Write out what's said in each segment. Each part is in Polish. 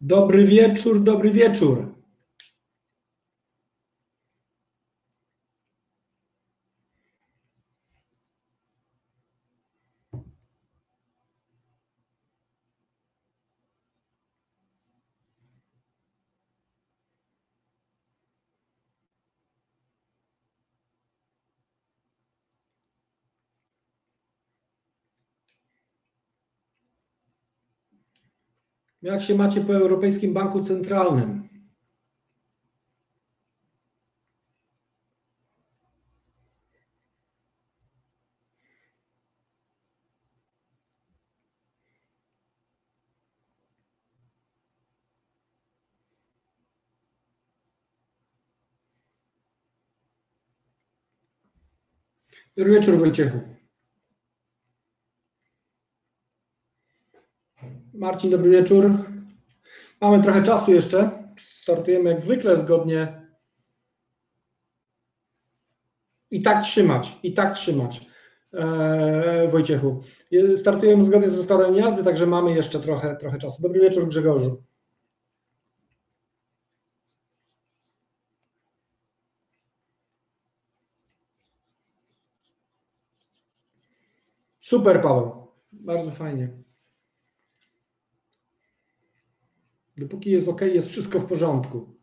Dobry wieczór, dobry wieczór. Jak się macie po Europejskim Banku Centralnym? Dobry wieczór Wojciechu. Marcin, dobry wieczór. Mamy trochę czasu jeszcze. Startujemy jak zwykle zgodnie. I tak trzymać, i tak trzymać. Eee, Wojciechu. Startujemy zgodnie z rozkładem jazdy, także mamy jeszcze trochę, trochę czasu. Dobry wieczór Grzegorzu. Super Paweł, bardzo fajnie. Dopóki jest ok, jest wszystko w porządku.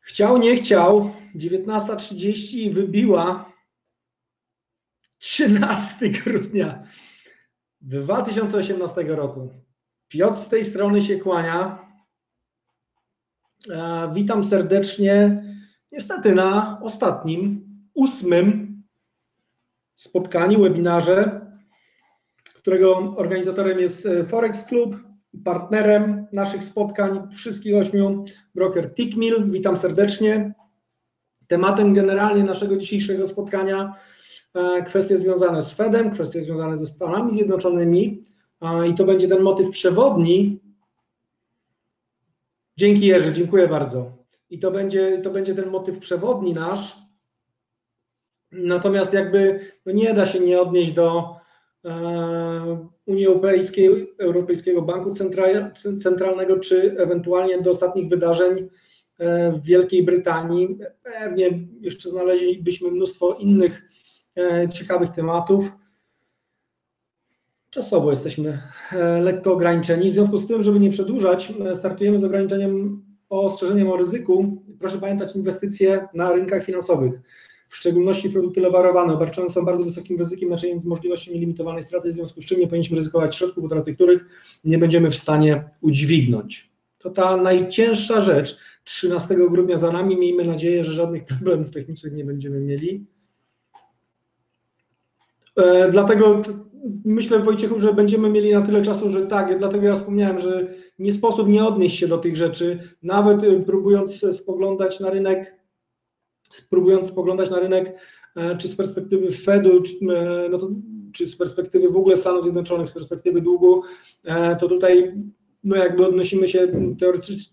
Chciał, nie chciał. 19.30 wybiła 13 grudnia 2018 roku. Piotr z tej strony się kłania. Witam serdecznie, niestety na ostatnim, ósmym spotkaniu, webinarze, którego organizatorem jest e, Forex Club, partnerem naszych spotkań, wszystkich ośmiu, broker Tickmill. Witam serdecznie. Tematem generalnie naszego dzisiejszego spotkania e, kwestie związane z Fedem, kwestie związane ze Stanami Zjednoczonymi i to będzie ten motyw przewodni Dzięki Jerzy, dziękuję bardzo. I to będzie, to będzie ten motyw przewodni nasz. Natomiast jakby no nie da się nie odnieść do e, Unii Europejskiej, Europejskiego Banku Centralnego, czy ewentualnie do ostatnich wydarzeń e, w Wielkiej Brytanii. Pewnie jeszcze znaleźlibyśmy mnóstwo innych e, ciekawych tematów czasowo jesteśmy e, lekko ograniczeni. W związku z tym, żeby nie przedłużać, e, startujemy z ograniczeniem ostrzeżeniem o ryzyku. Proszę pamiętać inwestycje na rynkach finansowych, w szczególności produkty lewarowane, obarczone są bardzo wysokim ryzykiem, naczyniem z możliwością nielimitowanej straty, w związku z czym nie powinniśmy ryzykować środków, utraty których nie będziemy w stanie udźwignąć. To ta najcięższa rzecz. 13 grudnia za nami. Miejmy nadzieję, że żadnych problemów technicznych nie będziemy mieli. E, dlatego myślę, Wojciechu, że będziemy mieli na tyle czasu, że tak, dlatego ja wspomniałem, że nie sposób nie odnieść się do tych rzeczy, nawet y, próbując spoglądać na rynek, próbując spoglądać na rynek, czy z perspektywy Fedu, czy, e, no to, czy z perspektywy w ogóle Stanów Zjednoczonych, z perspektywy długu, e, to tutaj no jakby odnosimy się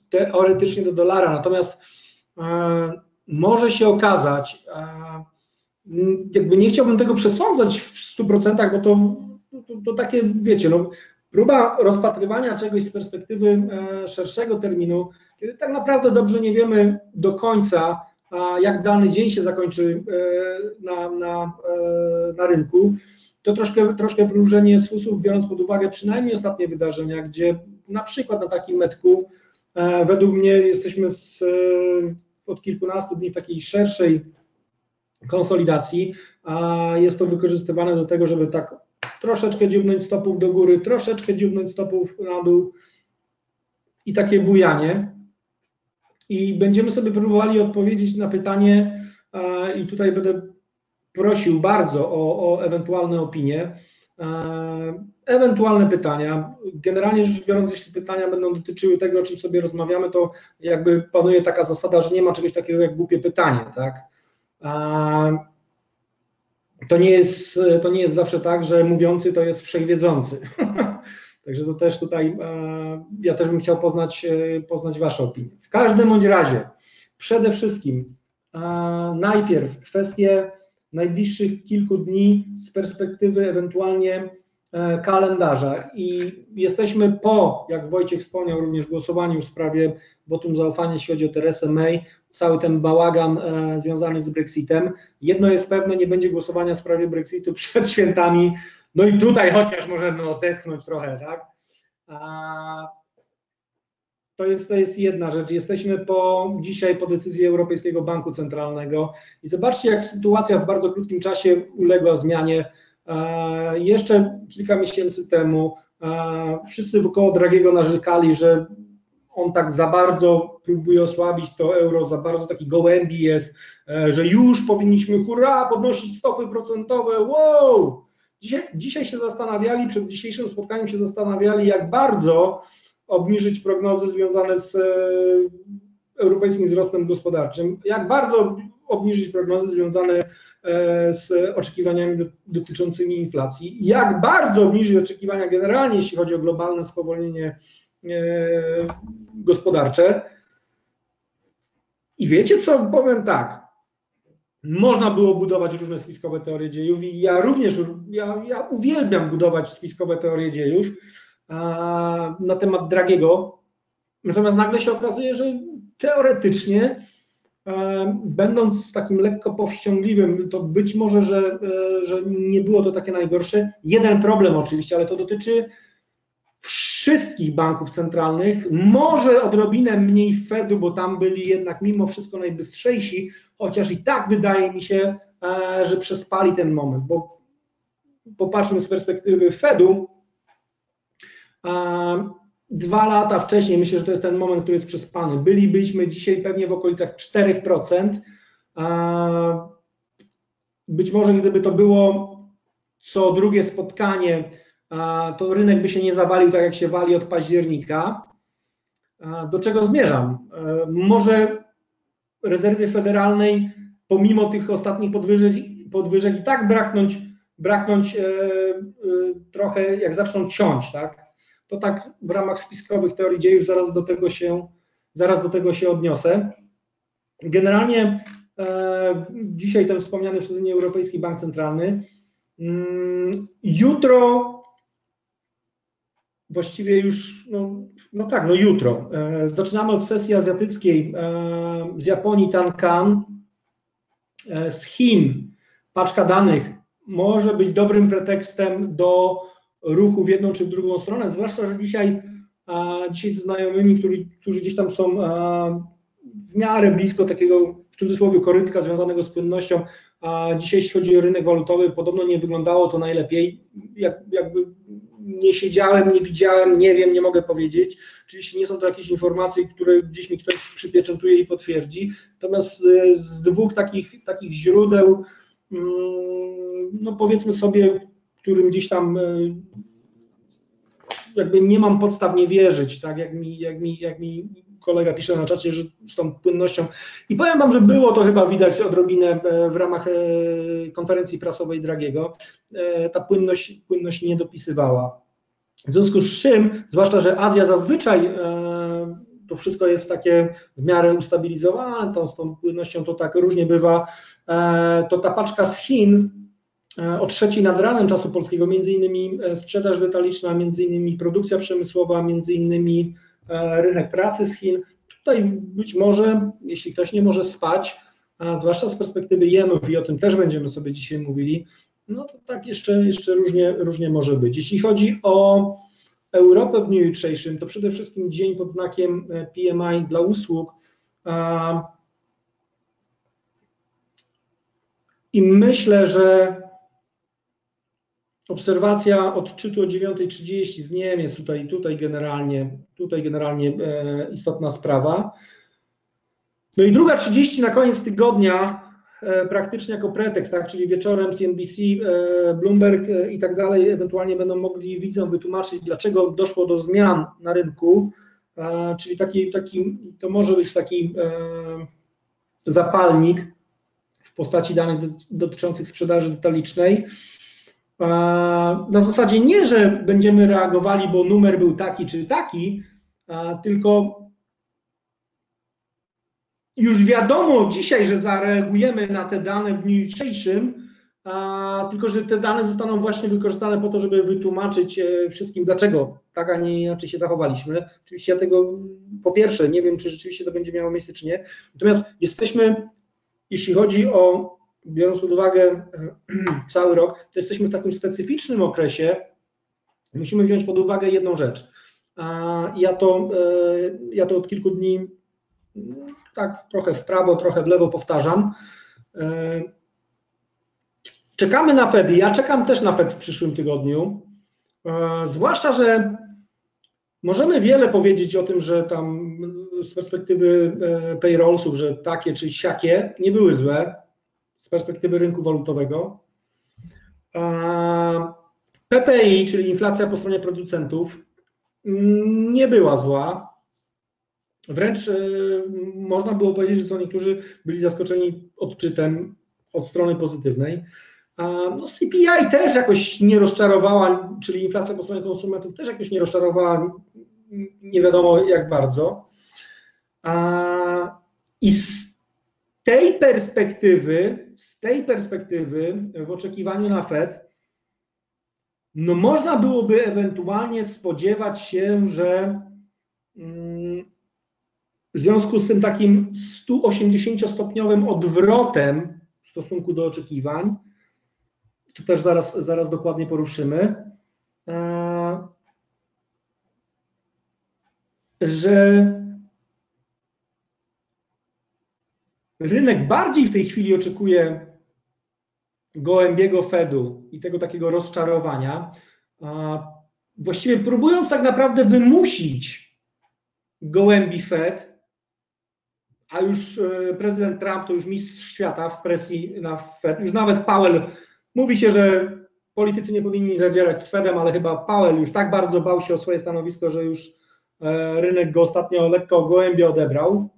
teoretycznie do dolara, natomiast może się okazać, jakby nie chciałbym tego przesądzać w 100%, bo to, to, to takie, wiecie, no, próba rozpatrywania czegoś z perspektywy e, szerszego terminu, kiedy tak naprawdę dobrze nie wiemy do końca, jak dany dzień się zakończy e, na, na, e, na rynku, to troszkę, troszkę wróżenie z fusów, biorąc pod uwagę przynajmniej ostatnie wydarzenia, gdzie na przykład na takim metku według mnie jesteśmy z, od kilkunastu dni w takiej szerszej konsolidacji, a jest to wykorzystywane do tego, żeby tak troszeczkę dziubnąć stopów do góry, troszeczkę dziubnąć stopów na dół i takie bujanie. I będziemy sobie próbowali odpowiedzieć na pytanie, i tutaj będę prosił bardzo o, o ewentualne opinie, ewentualne pytania. Generalnie rzecz biorąc, jeśli pytania będą dotyczyły tego, o czym sobie rozmawiamy, to jakby panuje taka zasada, że nie ma czegoś takiego jak głupie pytanie, tak? To nie jest, to nie jest zawsze tak, że mówiący to jest wszechwiedzący. Także to też tutaj, ja też bym chciał poznać, e, poznać Wasze opinie. W każdym bądź razie, przede wszystkim najpierw kwestie najbliższych kilku dni z perspektywy ewentualnie kalendarza i jesteśmy po, jak Wojciech wspomniał, również głosowaniu w sprawie wotum zaufania, jeśli chodzi o Teresę May, cały ten bałagan e, związany z Brexitem. Jedno jest pewne, nie będzie głosowania w sprawie Brexitu przed świętami, no i tutaj chociaż możemy odetchnąć trochę, tak? To jest, to jest jedna rzecz. Jesteśmy po, dzisiaj po decyzji Europejskiego Banku Centralnego i zobaczcie, jak sytuacja w bardzo krótkim czasie uległa zmianie. E, jeszcze kilka miesięcy temu e, wszyscy wokoło Dragiego narzekali, że on tak za bardzo próbuje osłabić to euro, za bardzo taki gołębi jest, e, że już powinniśmy hurra podnosić stopy procentowe, wow! Dzisiaj, dzisiaj się zastanawiali, przed dzisiejszym spotkaniem się zastanawiali, jak bardzo obniżyć prognozy związane z europejskim wzrostem gospodarczym, jak bardzo obniżyć prognozy związane z oczekiwaniami dotyczącymi inflacji, jak bardzo obniżyć oczekiwania generalnie, jeśli chodzi o globalne spowolnienie e, gospodarcze. I wiecie co, powiem tak, można było budować różne spiskowe teorie dziejów i ja również, ja, ja uwielbiam budować spiskowe teorie dziejów, na temat Dragiego. Natomiast nagle się okazuje, że teoretycznie, będąc takim lekko powściągliwym, to być może, że, e, że nie było to takie najgorsze. Jeden problem oczywiście, ale to dotyczy wszystkich banków centralnych, może odrobinę mniej Fedu, bo tam byli jednak mimo wszystko najbystrzejsi, chociaż i tak wydaje mi się, e, że przespali ten moment, bo popatrzmy z perspektywy Fedu, Dwa lata wcześniej, myślę, że to jest ten moment, który jest przespany. Bylibyśmy dzisiaj pewnie w okolicach 4%. Być może gdyby to było co drugie spotkanie, to rynek by się nie zawalił tak, jak się wali od października. Do czego zmierzam? E, może rezerwie federalnej, pomimo tych ostatnich podwyżek, podwyżek i tak braknąć, braknąć e, e, trochę, jak zaczną ciąć, tak? To tak w ramach spiskowych teorii dziejów zaraz do tego się, zaraz do tego się odniosę. Generalnie e, dzisiaj ten wspomniany przeze mnie Europejski Bank Centralny. Mm, jutro, właściwie już, no, no tak, no jutro, e, zaczynamy od sesji azjatyckiej e, z Japonii Tankan, e, z Chin, paczka danych może być dobrym pretekstem do ruchu w jedną czy w drugą stronę, zwłaszcza, że dzisiaj, dzisiaj ze znajomymi, którzy, którzy gdzieś tam są w miarę blisko takiego w cudzysłowie korytka związanego z płynnością, a dzisiaj jeśli chodzi o rynek walutowy, podobno nie wyglądało to najlepiej. Jak, jakby nie siedziałem, nie widziałem, nie wiem, nie mogę powiedzieć. Oczywiście nie są to jakieś informacje, które gdzieś mi ktoś przypieczętuje i potwierdzi. Natomiast z, z dwóch takich, takich źródeł, mm, no powiedzmy sobie, którym gdzieś tam e, jakby nie mam podstaw nie wierzyć, tak jak mi, jak mi, jak mi kolega pisze na czacie, że z tą płynnością. I powiem Wam, że było to chyba widać odrobinę e, w ramach e, konferencji prasowej Dragiego. Ta płynność, płynność nie dopisywała. W związku z czym, zwłaszcza, że Azja zazwyczaj to wszystko jest takie w miarę ustabilizowane, tą, z tą płynnością to tak różnie bywa, to ta paczka z Chin o trzeciej nad ranem czasu polskiego, między innymi e, sprzedaż detaliczna, między innymi produkcja przemysłowa, między innymi e, rynek pracy z Chin. Tutaj być może, jeśli ktoś nie może spać, a zwłaszcza z perspektywy jenów i o tym też będziemy sobie dzisiaj mówili, no to tak jeszcze, jeszcze różnie, różnie może być. Jeśli chodzi o Europę w dniu jutrzejszym, to przede wszystkim dzień pod znakiem PMI dla usług. I myślę, że Obserwacja odczytu o 9.30 z Niemiec, tutaj, tutaj, generalnie, tutaj generalnie e, istotna sprawa. No i druga 30 na koniec tygodnia, e, praktycznie jako pretekst, tak, czyli wieczorem CNBC, e, Bloomberg e, i tak dalej, ewentualnie będą mogli widzom wytłumaczyć, dlaczego doszło do zmian na rynku, e, czyli taki, taki, to może być taki e, zapalnik w postaci danych dotyczących sprzedaży detalicznej, na zasadzie nie, że będziemy reagowali, bo numer był taki czy taki, tylko już wiadomo dzisiaj, że zareagujemy na te dane w dniu jutrzejszym, tylko że te dane zostaną właśnie wykorzystane po to, żeby wytłumaczyć e, wszystkim, dlaczego tak, a nie inaczej się zachowaliśmy. Oczywiście ja tego po pierwsze nie wiem, czy rzeczywiście to będzie miało miejsce, czy nie. Natomiast jesteśmy, jeśli chodzi o, biorąc pod uwagę cały rok, to jesteśmy w takim specyficznym okresie. Musimy wziąć pod uwagę jedną rzecz. Ja to, e, ja to od kilku dni tak trochę w prawo, trochę w lewo powtarzam. E, czekamy na Fed. Ja czekam też na Fed w przyszłym tygodniu. E, zwłaszcza, że możemy wiele powiedzieć o tym, że tam z perspektywy payrollsów, że takie czy siakie nie były złe z perspektywy rynku walutowego. PPI, czyli inflacja po stronie producentów, nie była zła. Wręcz e, można było powiedzieć, że co niektórzy byli zaskoczeni odczytem od strony pozytywnej. No CPI też jakoś nie rozczarowała, czyli inflacja po stronie konsumentów też jakoś nie rozczarowała, nie wiadomo jak bardzo. I z tej perspektywy, z tej perspektywy w oczekiwaniu na Fed no można byłoby ewentualnie spodziewać się, że mm, w związku z tym takim 180-stopniowym odwrotem w stosunku do oczekiwań, to też zaraz, zaraz dokładnie poruszymy, e, że rynek bardziej w tej chwili oczekuje gołębiego Fedu i tego takiego rozczarowania, właściwie próbując tak naprawdę wymusić gołębi Fed, a już e, prezydent Trump to już mistrz świata w presji na Fed, już nawet Powell, mówi się, że politycy nie powinni zadzierać z Fedem, ale chyba Powell już tak bardzo bał się o swoje stanowisko, że już e, rynek go ostatnio lekko gołębie odebrał.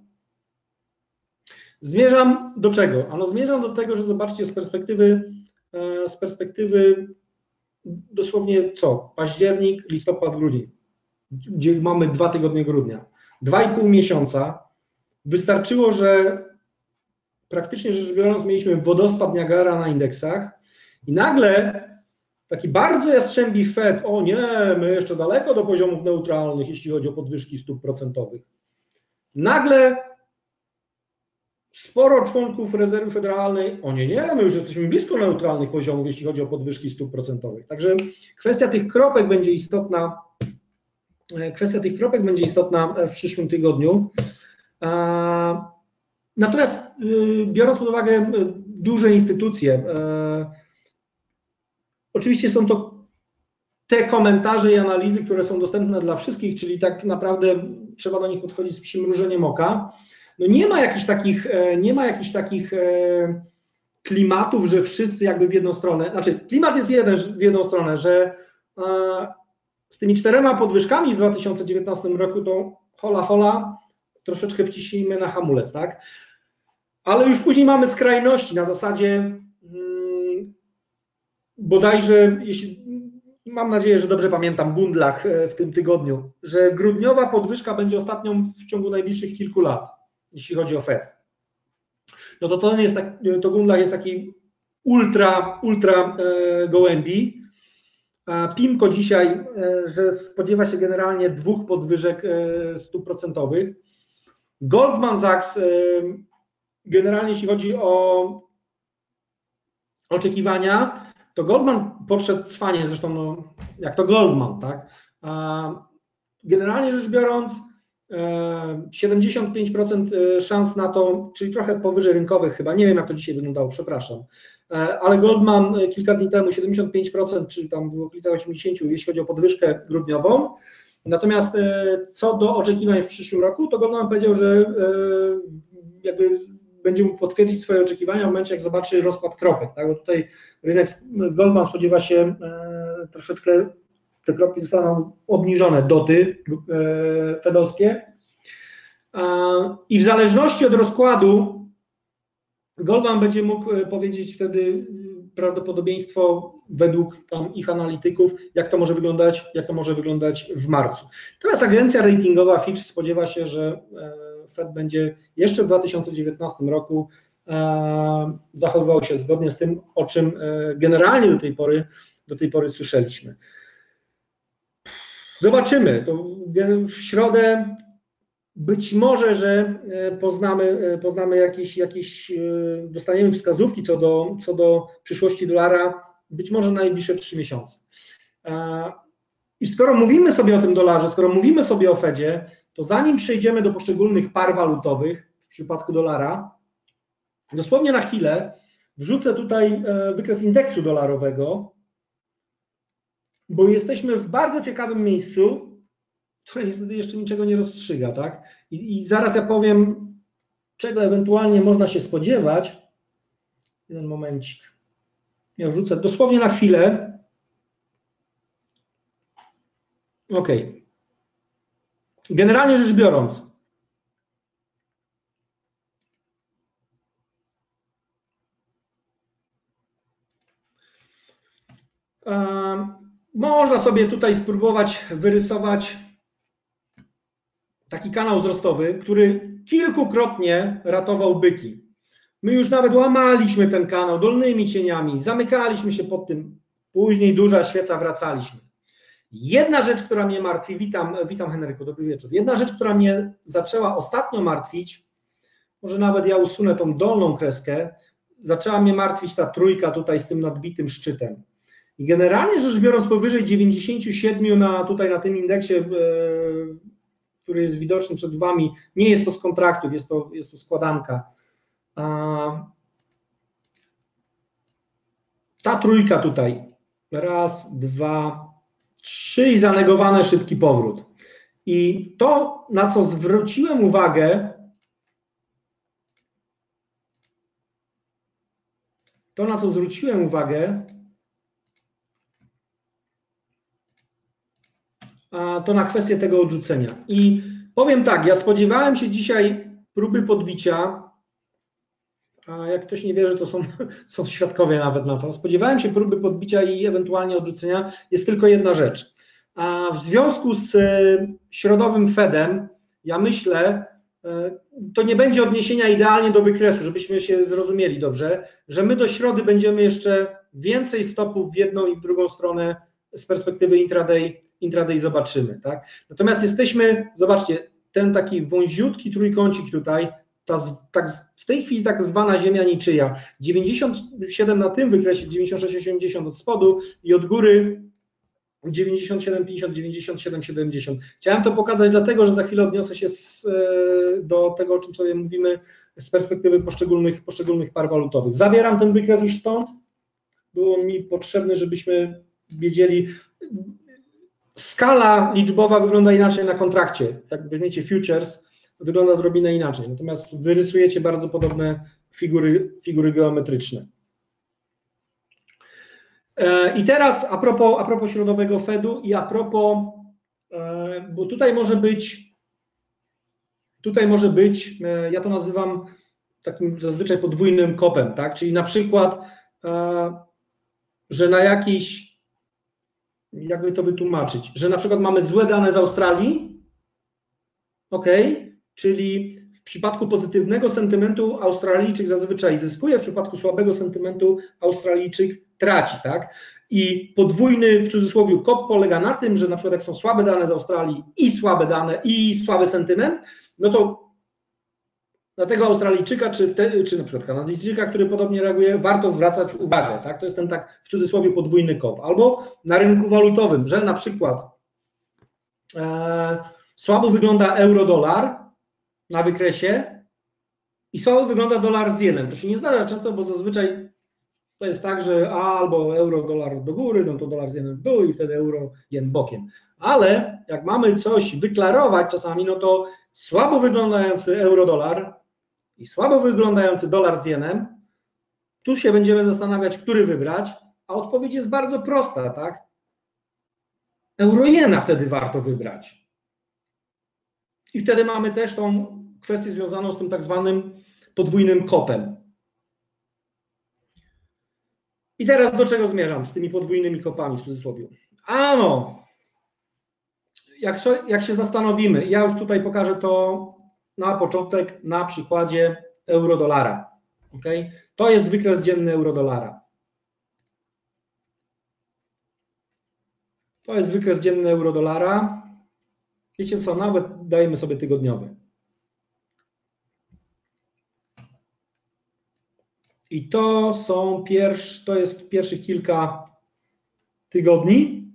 Zmierzam do czego? Ano zmierzam do tego, że zobaczcie z perspektywy, e, z perspektywy dosłownie co? Październik, listopad, grudzień, gdzie mamy dwa tygodnie grudnia. Dwa i pół miesiąca wystarczyło, że praktycznie rzecz biorąc mieliśmy wodospad Niagara na indeksach i nagle taki bardzo jastrzębi Fed, o nie, my jeszcze daleko do poziomów neutralnych, jeśli chodzi o podwyżki stóp procentowych. Nagle sporo członków rezerwy federalnej, o nie, nie, my już jesteśmy blisko neutralnych poziomów, jeśli chodzi o podwyżki stóp procentowych. Także kwestia tych kropek będzie istotna, e, kwestia tych kropek będzie istotna w przyszłym tygodniu. Natomiast y, biorąc pod uwagę y, duże instytucje, e, oczywiście są to te komentarze i analizy, które są dostępne dla wszystkich, czyli tak naprawdę trzeba do nich podchodzić z przymrużeniem oka no nie ma jakichś takich, e, nie ma jakichś takich e, klimatów, że wszyscy jakby w jedną stronę, znaczy klimat jest jeden w jedną stronę, że e, z tymi czterema podwyżkami w 2019 roku to hola hola, troszeczkę wciśnijmy na hamulec, tak? Ale już później mamy skrajności na zasadzie hmm, bodajże, jeśli mam nadzieję, że dobrze pamiętam, bundlach w tym tygodniu, że grudniowa podwyżka będzie ostatnią w ciągu najbliższych kilku lat jeśli chodzi o Fed. No to to jest tak, to Gundlach jest taki ultra, ultra e, gołębi. PIMCO dzisiaj, e, że spodziewa się generalnie dwóch podwyżek e, stóp procentowych. Goldman Sachs generalnie jeśli chodzi o oczekiwania, to Goldman podszedł trwanie, zresztą no, jak to Goldman, tak? Generalnie rzecz biorąc, 75% e, szans na to, czyli trochę powyżej rynkowych chyba, nie wiem jak to dzisiaj wyglądało, przepraszam, e, ale Goldman e, kilka dni temu 75%, czyli tam w okolicach 80%, jeśli chodzi o podwyżkę grudniową. Natomiast co do oczekiwań w przyszłym roku, to Goldman powiedział, że jakby będzie mógł potwierdzić swoje oczekiwania w momencie, jak zobaczy rozkład kropek. Tak? Bo tutaj rynek Goldman spodziewa się troszeczkę te kropki zostaną obniżone, doty e, fedowskie. I w zależności od rozkładu Goldman będzie mógł e, powiedzieć wtedy prawdopodobieństwo według ich analityków, jak to może wyglądać, jak to może wyglądać w marcu. Teraz agencja ratingowa Fitch spodziewa się, że e, Fed będzie jeszcze w 2019 roku zachowywał się zgodnie z tym, o czym generalnie do tej pory, do tej pory słyszeliśmy. Zobaczymy. To w środę być może, że e, poznamy, e, poznamy jakieś, jakieś, e, dostaniemy wskazówki co do, co do przyszłości dolara, być może na najbliższe trzy miesiące. I skoro mówimy sobie o tym dolarze, skoro mówimy sobie o Fedzie, to zanim przejdziemy do poszczególnych par walutowych w przypadku dolara, dosłownie na chwilę wrzucę tutaj wykres indeksu dolarowego, bo jesteśmy w bardzo ciekawym miejscu, które niestety jeszcze niczego nie rozstrzyga, tak? I, I, zaraz ja powiem, czego ewentualnie można się spodziewać. Jeden momencik. Ja wrzucę dosłownie na chwilę. Ok. Generalnie rzecz biorąc, można sobie tutaj spróbować wyrysować taki kanał wzrostowy, który kilkukrotnie ratował byki. My już nawet łamaliśmy ten kanał dolnymi cieniami, zamykaliśmy się pod tym, później duża świeca wracaliśmy. Jedna rzecz, która mnie martwi, witam, witam Henryku, dobry wieczór. Jedna rzecz, która mnie zaczęła ostatnio martwić, może nawet ja usunę tą dolną kreskę, zaczęła mnie martwić ta trójka tutaj z tym nadbitym szczytem. I generalnie rzecz biorąc, powyżej 97 na, tutaj na tym indeksie e, który jest widoczny przed Wami, nie jest to z kontraktów, jest to, jest to składanka. Ta trójka tutaj, raz, dwa, trzy i zanegowany szybki powrót. I to, na co zwróciłem uwagę, to, na co zwróciłem uwagę, to na kwestię tego odrzucenia. I powiem tak, ja spodziewałem się dzisiaj próby podbicia, a jak ktoś nie wierzy, to są, są świadkowie nawet na to. Spodziewałem się próby podbicia i ewentualnie odrzucenia. Jest tylko jedna rzecz. A w związku z e, środowym Fedem, ja myślę, e, to nie będzie odniesienia idealnie do wykresu, żebyśmy się zrozumieli dobrze, że my do środy będziemy jeszcze więcej stopów w jedną i w drugą stronę z perspektywy intraday intraday zobaczymy. Tak? Natomiast jesteśmy, zobaczcie, ten taki wąziutki trójkącik tutaj, ta, tak, w tej chwili tak zwana ziemia niczyja, 97 na tym wykresie, 96,80 od spodu i od góry 97, 50, 97, 70. Chciałem to pokazać dlatego, że za chwilę odniosę się z, e, do tego, o czym sobie mówimy z perspektywy poszczególnych, poszczególnych par walutowych. Zabieram ten wykres już stąd. Było mi potrzebne, żebyśmy wiedzieli, skala liczbowa wygląda inaczej na kontrakcie. Jak weźmiecie futures, wygląda odrobinę inaczej. Natomiast wyrysujecie bardzo podobne figury, figury geometryczne. E, I teraz a propos, a propos środowego Fedu i a propos, e, bo tutaj może być, tutaj może być, e, ja to nazywam takim zazwyczaj podwójnym kopem, tak? Czyli na przykład, że na jakiś jakby to wytłumaczyć, że na przykład mamy złe dane z Australii, ok, czyli w przypadku pozytywnego sentymentu Australijczyk zazwyczaj zyskuje, w przypadku słabego sentymentu Australijczyk traci, tak? I podwójny w cudzysłowie kop polega na tym, że na przykład jak są słabe dane z Australii i słabe dane i słaby sentyment, no to na tego Australijczyka, czy, te, czy na przykład Kanadyjczyka, który podobnie reaguje, warto zwracać uwagę. Tak? To jest ten tak w cudzysłowie podwójny kop. Albo na rynku walutowym, że na przykład e, słabo wygląda euro-dolar na wykresie i słabo wygląda dolar z jenem. To się nie zdarza często, bo zazwyczaj to jest tak, że albo euro-dolar do góry, no to dolar z jenem w dół i wtedy euro-jen bokiem. Ale jak mamy coś wyklarować czasami, no to słabo wyglądający euro-dolar i słabo wyglądający dolar z jenem, tu się będziemy zastanawiać, który wybrać, a odpowiedź jest bardzo prosta, tak? Eurojena wtedy warto wybrać. I wtedy mamy też tą kwestię związaną z tym tak zwanym podwójnym kopem. I teraz do czego zmierzam z tymi podwójnymi kopami w cudzysłowie? Ano, jak, jak się zastanowimy, ja już tutaj pokażę to na początek na przykładzie euro-dolara. Okay? To jest wykres dzienny euro-dolara. To jest wykres dzienny euro-dolara. Wiecie co, nawet dajemy sobie tygodniowy. I to są pierwsze, to jest pierwszych kilka tygodni.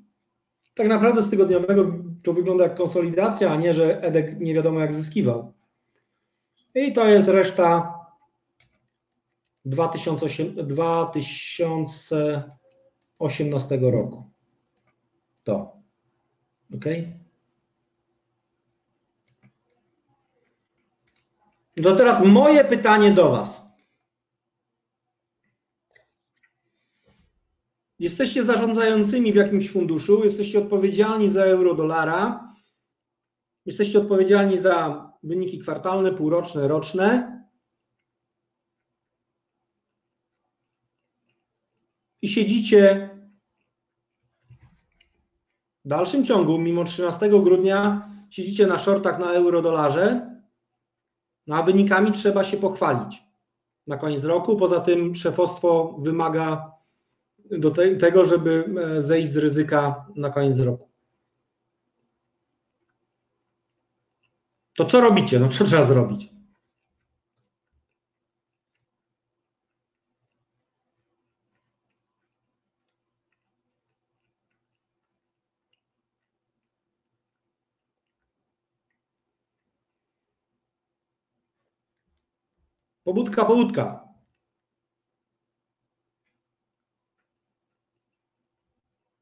Tak naprawdę z tygodniowego to wygląda jak konsolidacja, a nie, że Edek nie wiadomo jak zyskiwał. I to jest reszta 2018 roku. To. Ok? To teraz moje pytanie do Was. Jesteście zarządzającymi w jakimś funduszu, jesteście odpowiedzialni za euro dolara, jesteście odpowiedzialni za wyniki kwartalne, półroczne, roczne. I siedzicie w dalszym ciągu, mimo 13 grudnia, siedzicie na shortach na euro-dolarze, no a wynikami trzeba się pochwalić na koniec roku. Poza tym szefostwo wymaga do te, tego, żeby e, zejść z ryzyka na koniec roku. To co robicie? No co trzeba zrobić? Pobudka, pobudka.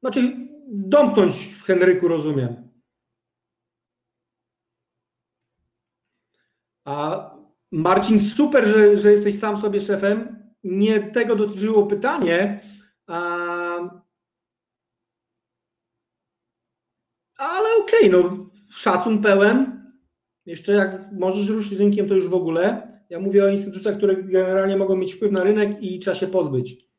Znaczy, domknąć Henryku, rozumiem. A Marcin, super, że, że jesteś sam sobie szefem. Nie tego dotyczyło pytanie. Ale okej, okay, no szacun pełen. Jeszcze jak możesz ruszyć rynkiem, to już w ogóle. Ja mówię o instytucjach, które generalnie mogą mieć wpływ na rynek i trzeba się pozbyć.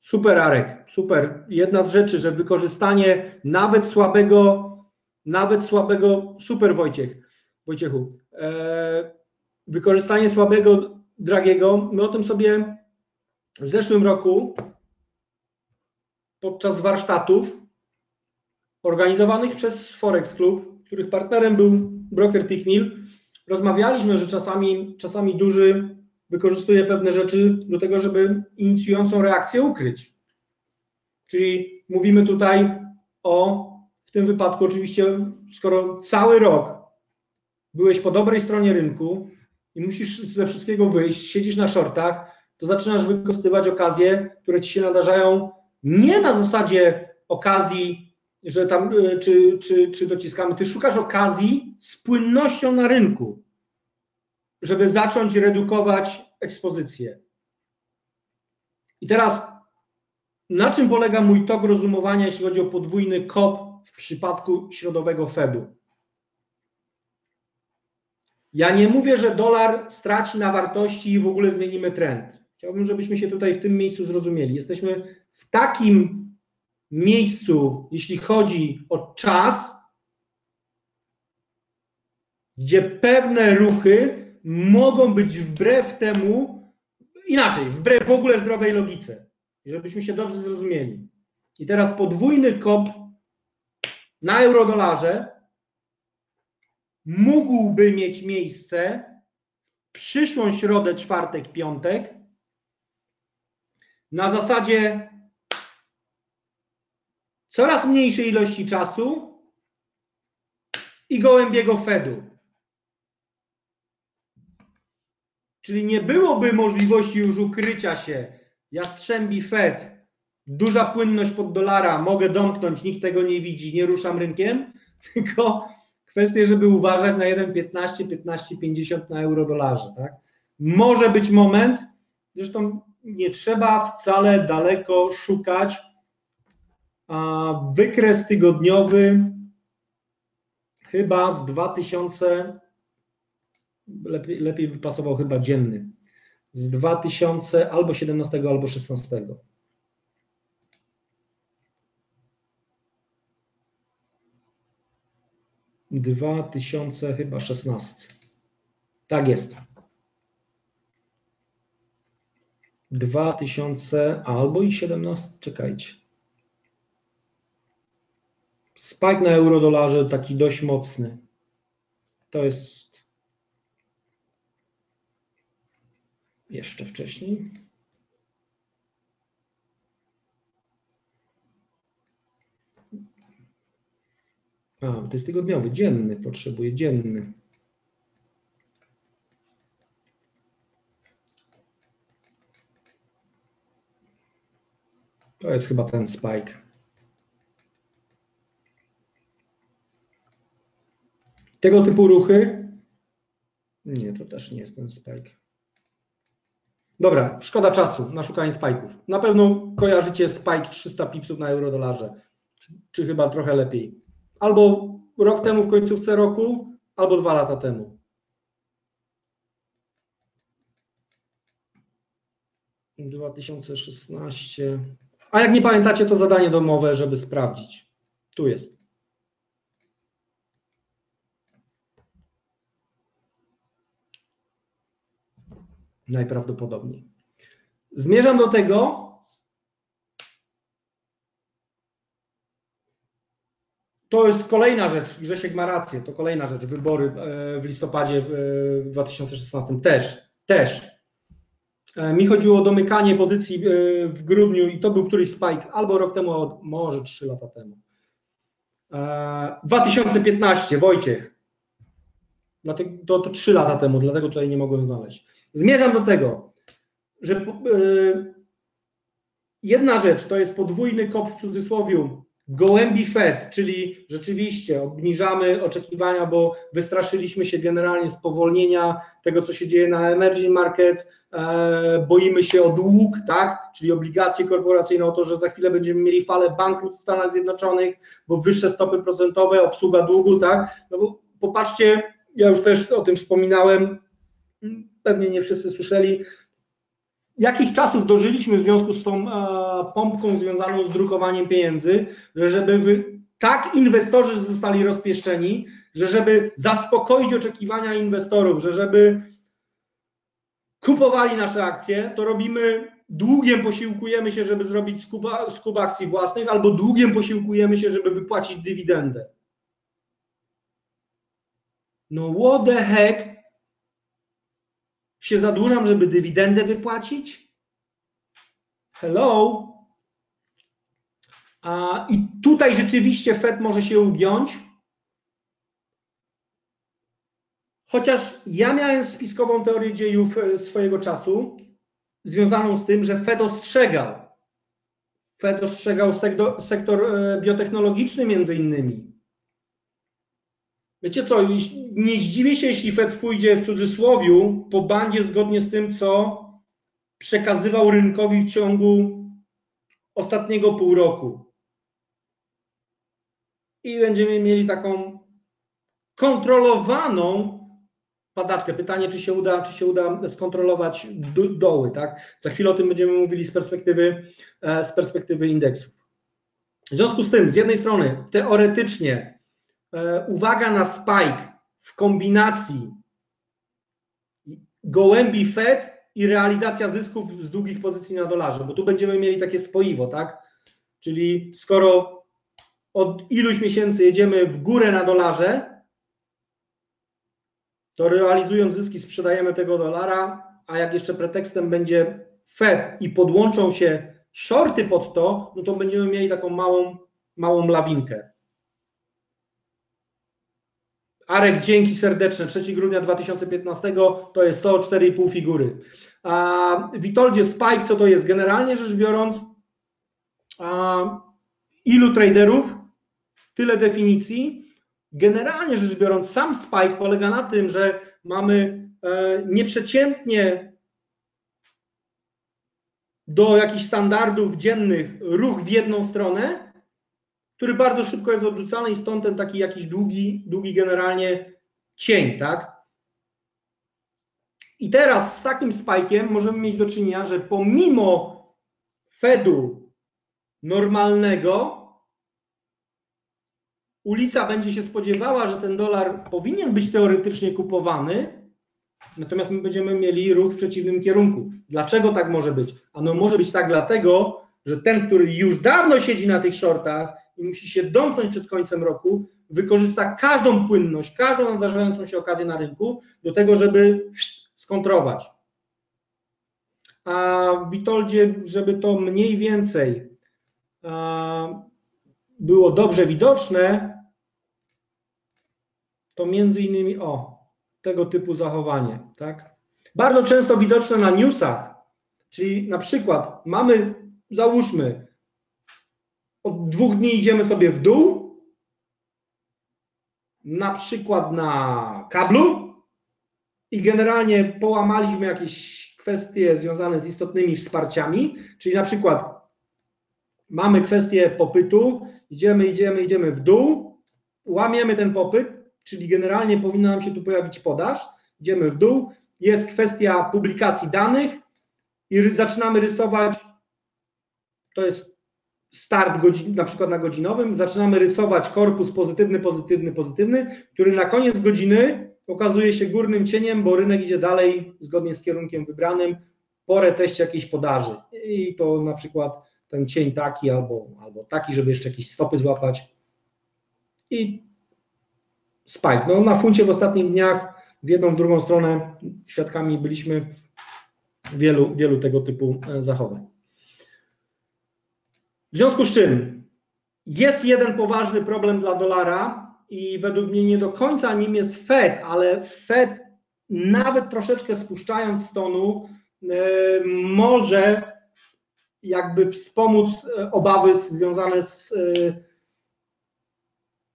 Super, Arek, super. Jedna z rzeczy, że wykorzystanie nawet słabego, nawet słabego, super Wojciech, Wojciechu, e, wykorzystanie słabego Dragiego, my o tym sobie w zeszłym roku podczas warsztatów organizowanych przez Forex Club, których partnerem był broker Ticknil, rozmawialiśmy, że czasami, czasami duży wykorzystuje pewne rzeczy do tego, żeby inicjującą reakcję ukryć. Czyli mówimy tutaj o, w tym wypadku oczywiście, skoro cały rok byłeś po dobrej stronie rynku i musisz ze wszystkiego wyjść, siedzisz na shortach, to zaczynasz wykorzystywać okazje, które ci się nadarzają nie na zasadzie okazji, że tam y, czy, czy, czy dociskamy. Ty szukasz okazji z płynnością na rynku, żeby zacząć redukować ekspozycję. I teraz na czym polega mój tok rozumowania, jeśli chodzi o podwójny kop w przypadku środowego Fedu? Ja nie mówię, że dolar straci na wartości i w ogóle zmienimy trend. Chciałbym, żebyśmy się tutaj w tym miejscu zrozumieli. Jesteśmy w takim miejscu, jeśli chodzi o czas, gdzie pewne ruchy mogą być wbrew temu, inaczej, wbrew w ogóle zdrowej logice, żebyśmy się dobrze zrozumieli. I teraz podwójny kop na eurodolarze mógłby mieć miejsce w przyszłą środę, czwartek, piątek na zasadzie coraz mniejszej ilości czasu i gołębiego Fedu. Czyli nie byłoby możliwości już ukrycia się. Jastrzębi Fed, duża płynność pod dolara, mogę domknąć, nikt tego nie widzi, nie ruszam rynkiem, tylko kwestia, żeby uważać na 1,15, 15,50 na euro dolarze. Tak? Może być moment, zresztą nie trzeba wcale daleko szukać, wykres tygodniowy chyba z 2000 lepiej, lepiej by pasował chyba dzienny, z 2000 albo 17 albo 16. 2000 chyba 16. Tak jest. 2000 albo i 17, czekajcie. Spike na euro-dolarze taki dość mocny. To jest jeszcze wcześniej. A, to jest tygodniowy, dzienny, potrzebuję dzienny. To jest chyba ten spike. Tego typu ruchy? Nie, to też nie jest ten spike. Dobra, szkoda czasu na szukanie spajków. Na pewno kojarzycie spike 300 pipsów na euro dolarze, czy, czy chyba trochę lepiej. Albo rok temu w końcówce roku, albo dwa lata temu. Dwa tysiące szesnaście. A jak nie pamiętacie, to zadanie domowe, żeby sprawdzić. Tu jest. Najprawdopodobniej. Zmierzam do tego, To jest kolejna rzecz, Grzesiek ma rację, to kolejna rzecz, wybory e, w listopadzie e, w 2016 też, też. E, mi chodziło o domykanie pozycji w grudniu i to był któryś spike albo rok temu, może 3 lata temu. 2015, Wojciech. To, to 3 lata temu, dlatego tutaj nie mogłem znaleźć. Zmierzam do tego, że jedna rzecz to jest podwójny kop w cudzysłowie gołębi Fed, czyli rzeczywiście obniżamy oczekiwania, bo wystraszyliśmy się generalnie spowolnienia tego, co się dzieje na emerging markets, e, boimy się o dług, tak, czyli obligacje korporacyjne, o to, że za chwilę będziemy mieli falę bankructw w Stanach Zjednoczonych, bo wyższe stopy procentowe, obsługa długu, tak, no bo popatrzcie, ja już też o tym wspominałem, pewnie nie wszyscy słyszeli, jakich czasów dożyliśmy w związku z tą e, pompką związaną z drukowaniem pieniędzy, że żeby wy, tak inwestorzy zostali rozpieszczeni, że żeby zaspokoić oczekiwania inwestorów, że żeby kupowali nasze akcje, to robimy długiem posiłkujemy się, żeby zrobić skup, skup akcji własnych, albo długiem posiłkujemy się, żeby wypłacić dywidendę. No what the heck się zadłużam, żeby dywidendę wypłacić? Hello? A, I tutaj rzeczywiście Fed może się ugiąć. Chociaż ja miałem spiskową teorię dziejów e, swojego czasu, związaną z tym, że Fed ostrzegał. Fed ostrzegał sektor, sektor biotechnologiczny między innymi. Wiecie co, nie zdziwię się, jeśli Fed pójdzie w cudzysłowiu po bandzie zgodnie z tym, co przekazywał rynkowi w ciągu ostatniego pół roku. I będziemy mieli taką kontrolowaną padaczkę. Pytanie, czy się uda, czy się uda skontrolować doły, tak? Za chwilę o tym będziemy mówili z perspektywy, e, z perspektywy indeksów. W związku z tym, z jednej strony, teoretycznie uwaga na spike w kombinacji gołębi Fed i realizacja zysków z długich pozycji na dolarze, bo tu będziemy mieli takie spoiwo, tak? Czyli skoro od iluś miesięcy jedziemy w górę na dolarze, to realizując zyski sprzedajemy tego dolara, a jak jeszcze pretekstem będzie Fed i podłączą się shorty pod to, no to będziemy mieli taką małą, małą lawinkę. Arek, dzięki serdeczne. 3 grudnia 2015 to jest to 4,5 figury. A Witoldzie Spike, co to jest? Generalnie rzecz biorąc, a, ilu traderów, tyle definicji. Generalnie rzecz biorąc, sam Spike polega na tym, że mamy e, nieprzeciętnie do jakichś standardów dziennych ruch w jedną stronę, który bardzo szybko jest odrzucany i stąd ten taki jakiś długi, długi generalnie cień, tak? I teraz z takim spajkiem możemy mieć do czynienia, że pomimo Fedu normalnego, ulica będzie się spodziewała, że ten dolar powinien być teoretycznie kupowany, natomiast my będziemy mieli ruch w przeciwnym kierunku. Dlaczego tak może być? Ano może być tak dlatego, że ten, który już dawno siedzi na tych shortach i musi się domknąć przed końcem roku, wykorzysta każdą płynność, każdą nadarzającą się okazję na rynku do tego, żeby skontrować. A Witoldzie, żeby to mniej więcej było dobrze widoczne, to między innymi o tego typu zachowanie. Tak? Bardzo często widoczne na newsach, czyli na przykład mamy, załóżmy, dwóch dni idziemy sobie w dół, na przykład na kablu i generalnie połamaliśmy jakieś kwestie związane z istotnymi wsparciami, czyli na przykład mamy kwestię popytu, idziemy, idziemy, idziemy w dół, łamiemy ten popyt, czyli generalnie powinna nam się tu pojawić podaż, idziemy w dół, jest kwestia publikacji danych i zaczynamy rysować, to jest start godzin, na przykład na godzinowym, zaczynamy rysować korpus pozytywny, pozytywny, pozytywny, który na koniec godziny okazuje się górnym cieniem, bo rynek idzie dalej zgodnie z kierunkiem wybranym po reteście jakiejś podaży. I to na przykład ten cień taki albo, albo taki, żeby jeszcze jakieś stopy złapać. I spike. No, na funcie w ostatnich dniach w jedną, w drugą stronę świadkami byliśmy wielu, wielu tego typu e, zachowań. W związku z czym jest jeden poważny problem dla dolara i według mnie nie do końca nim jest Fed, ale Fed nawet troszeczkę spuszczając tonu e, może jakby wspomóc e, obawy związane z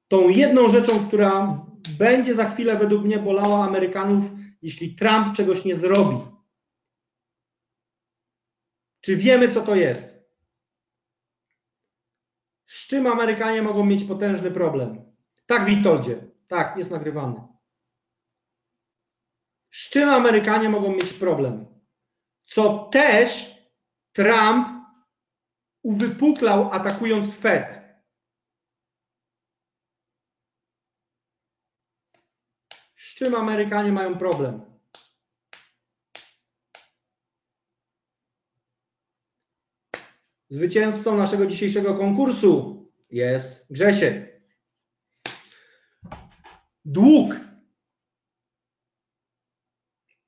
tą jedną rzeczą, która będzie za chwilę według mnie bolała Amerykanów, jeśli Trump czegoś nie zrobi. Czy wiemy, co to jest? Z czym Amerykanie mogą mieć potężny problem? Tak, Witoldzie, tak, jest nagrywany. Z czym Amerykanie mogą mieć problem? Co też Trump uwypuklał atakując Fed. czym Amerykanie mają problem? Zwycięzcą naszego dzisiejszego konkursu jest Grzesiek. Dług.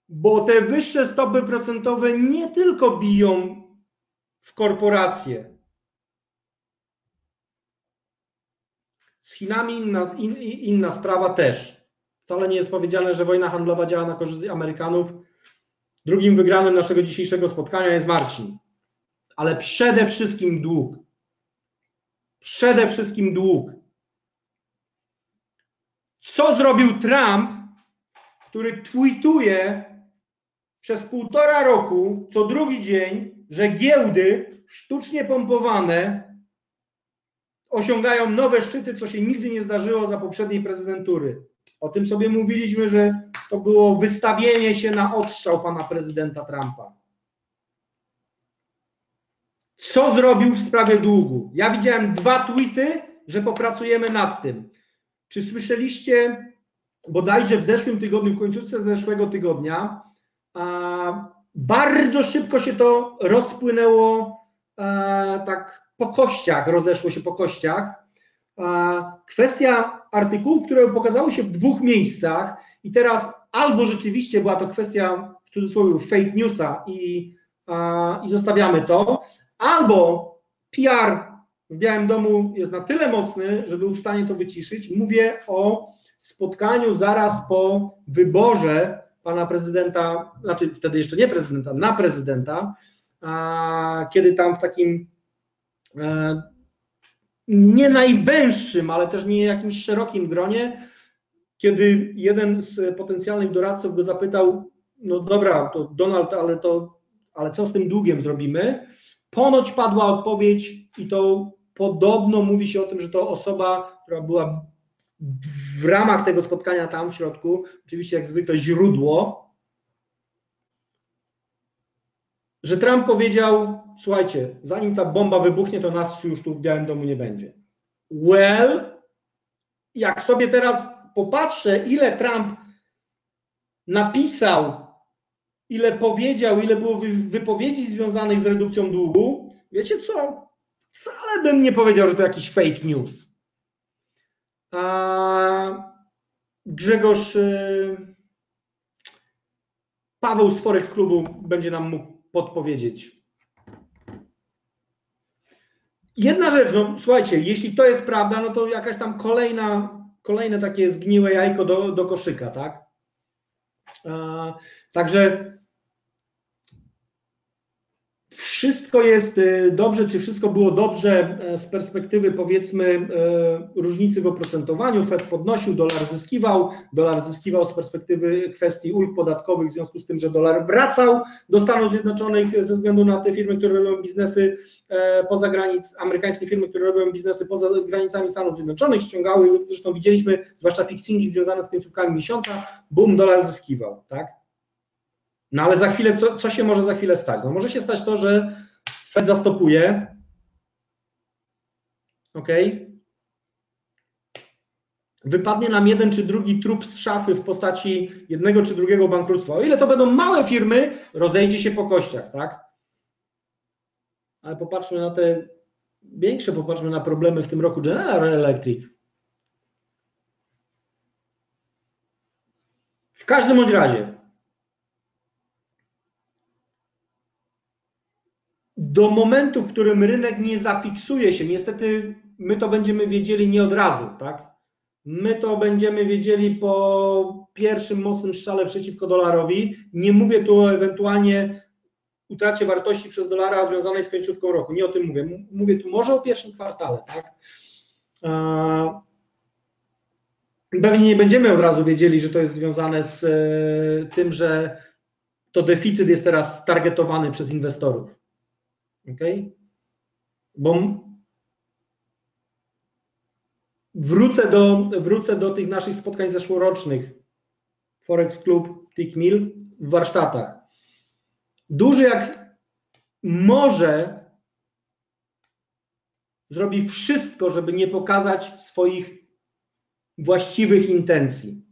Bo te wyższe stopy procentowe nie tylko biją w korporacje. Z Chinami inna, in, inna sprawa też. Wcale nie jest powiedziane, że wojna handlowa działa na korzyść Amerykanów. Drugim wygranym naszego dzisiejszego spotkania jest Marcin. Ale przede wszystkim dług. Przede wszystkim dług. Co zrobił Trump, który tweetuje przez półtora roku, co drugi dzień, że giełdy sztucznie pompowane osiągają nowe szczyty, co się nigdy nie zdarzyło za poprzedniej prezydentury. O tym sobie mówiliśmy, że to było wystawienie się na odstrzał pana prezydenta Trumpa. Co zrobił w sprawie długu? Ja widziałem dwa tweety, że popracujemy nad tym. Czy słyszeliście, bodajże w zeszłym tygodniu, w końcówce zeszłego tygodnia, a, bardzo szybko się to rozpłynęło a, tak po kościach, rozeszło się po kościach. A, kwestia artykułów, które pokazały się w dwóch miejscach i teraz albo rzeczywiście była to kwestia w cudzysłowie fake newsa i, i zostawiamy to, albo PR w Białym Domu jest na tyle mocny, że był w stanie to wyciszyć. Mówię o spotkaniu zaraz po wyborze pana prezydenta, znaczy wtedy jeszcze nie prezydenta, na prezydenta, kiedy tam w takim e, nie najwęższym, ale też nie jakimś szerokim gronie, kiedy jeden z potencjalnych doradców go zapytał, no dobra, to Donald, ale to, ale co z tym długiem zrobimy? Ponoć padła odpowiedź i to podobno mówi się o tym, że to osoba, która była w ramach tego spotkania tam w środku, oczywiście jak zwykle źródło, że Trump powiedział, słuchajcie, zanim ta bomba wybuchnie, to nas już tu w Białym Domu nie będzie. Well, jak sobie teraz popatrzę, ile Trump napisał, ile powiedział, ile było wypowiedzi związanych z redukcją długu, wiecie co? Wcale bym nie powiedział, że to jakiś fake news. A Grzegorz y, Paweł z Forex Klubu będzie nam mógł podpowiedzieć. Jedna rzecz, no słuchajcie, jeśli to jest prawda, no to jakaś tam kolejna, kolejne takie zgniłe jajko do, do koszyka, tak? Także wszystko jest y, dobrze, czy wszystko było dobrze e, z perspektywy powiedzmy e, różnicy w oprocentowaniu. Fed podnosił, dolar zyskiwał, dolar zyskiwał z perspektywy kwestii ulg podatkowych w związku z tym, że dolar wracał do Stanów Zjednoczonych ze względu na te firmy, które robią biznesy e, poza granic, amerykańskie firmy, które robią biznesy poza granicami Stanów Zjednoczonych, ściągały, zresztą widzieliśmy, zwłaszcza fixingi związane z końcówkami miesiąca, boom, dolar zyskiwał, tak? No ale za chwilę, co, co się może za chwilę stać? No może się stać to, że Fed zastopuje, ok, wypadnie nam jeden czy drugi trup z szafy w postaci jednego czy drugiego bankructwa. O ile to będą małe firmy, rozejdzie się po kościach, tak? Ale popatrzmy na te większe, popatrzmy na problemy w tym roku General Electric. W każdym bądź razie, do momentu, w którym rynek nie zafiksuje się, niestety my to będziemy wiedzieli nie od razu, tak? My to będziemy wiedzieli po pierwszym mocnym strzale przeciwko dolarowi. Nie mówię tu o ewentualnie utracie wartości przez dolara związanej z końcówką roku. Nie o tym mówię. Mówię tu może o pierwszym kwartale, tak? Pewnie nie będziemy od razu wiedzieli, że to jest związane z e, tym, że to deficyt jest teraz targetowany przez inwestorów. Ok? Bo wrócę do, wrócę do tych naszych spotkań zeszłorocznych Forex Club Tick Mill w warsztatach. Duży jak może zrobi wszystko, żeby nie pokazać swoich właściwych intencji.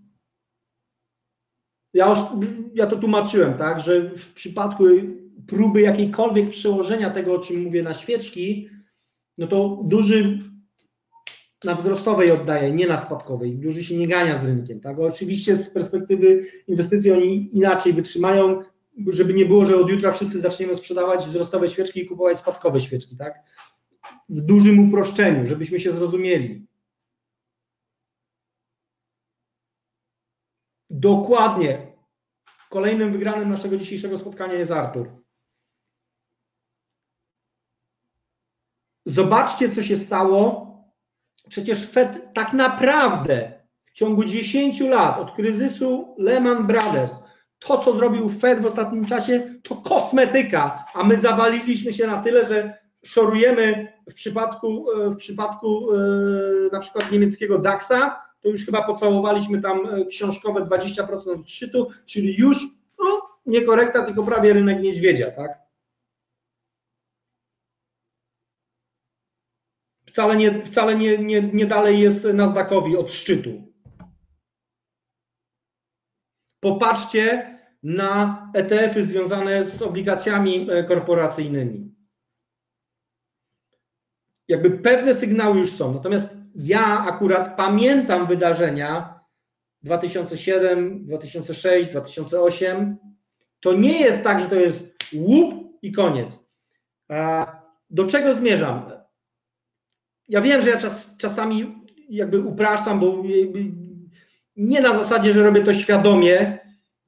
Ja, ja to tłumaczyłem, tak, że w przypadku próby jakiejkolwiek przełożenia tego, o czym mówię, na świeczki, no to duży na wzrostowej oddaje, nie na spadkowej. Duży się nie gania z rynkiem. Tak? Oczywiście z perspektywy inwestycji oni inaczej wytrzymają, żeby nie było, że od jutra wszyscy zaczniemy sprzedawać wzrostowe świeczki i kupować spadkowe świeczki. Tak? W dużym uproszczeniu, żebyśmy się zrozumieli. Dokładnie. Kolejnym wygranym naszego dzisiejszego spotkania jest Artur. Zobaczcie, co się stało. Przecież Fed tak naprawdę w ciągu 10 lat od kryzysu Lehman Brothers, to co zrobił Fed w ostatnim czasie, to kosmetyka, a my zawaliliśmy się na tyle, że szorujemy w przypadku, w przypadku e, na przykład niemieckiego DAX-a, to już chyba pocałowaliśmy tam e, książkowe 20% od szczytu, czyli już no, nie korekta, tylko prawie rynek niedźwiedzia, tak? Wcale nie, wcale nie, nie, nie dalej jest Nasdaqowi od szczytu. Popatrzcie na ETF-y związane z obligacjami e, korporacyjnymi. Jakby pewne sygnały już są. Natomiast ja akurat pamiętam wydarzenia 2007, 2006, 2008. To nie jest tak, że to jest łup i koniec. Do czego zmierzam? Ja wiem, że ja czas, czasami jakby upraszczam, bo nie na zasadzie, że robię to świadomie,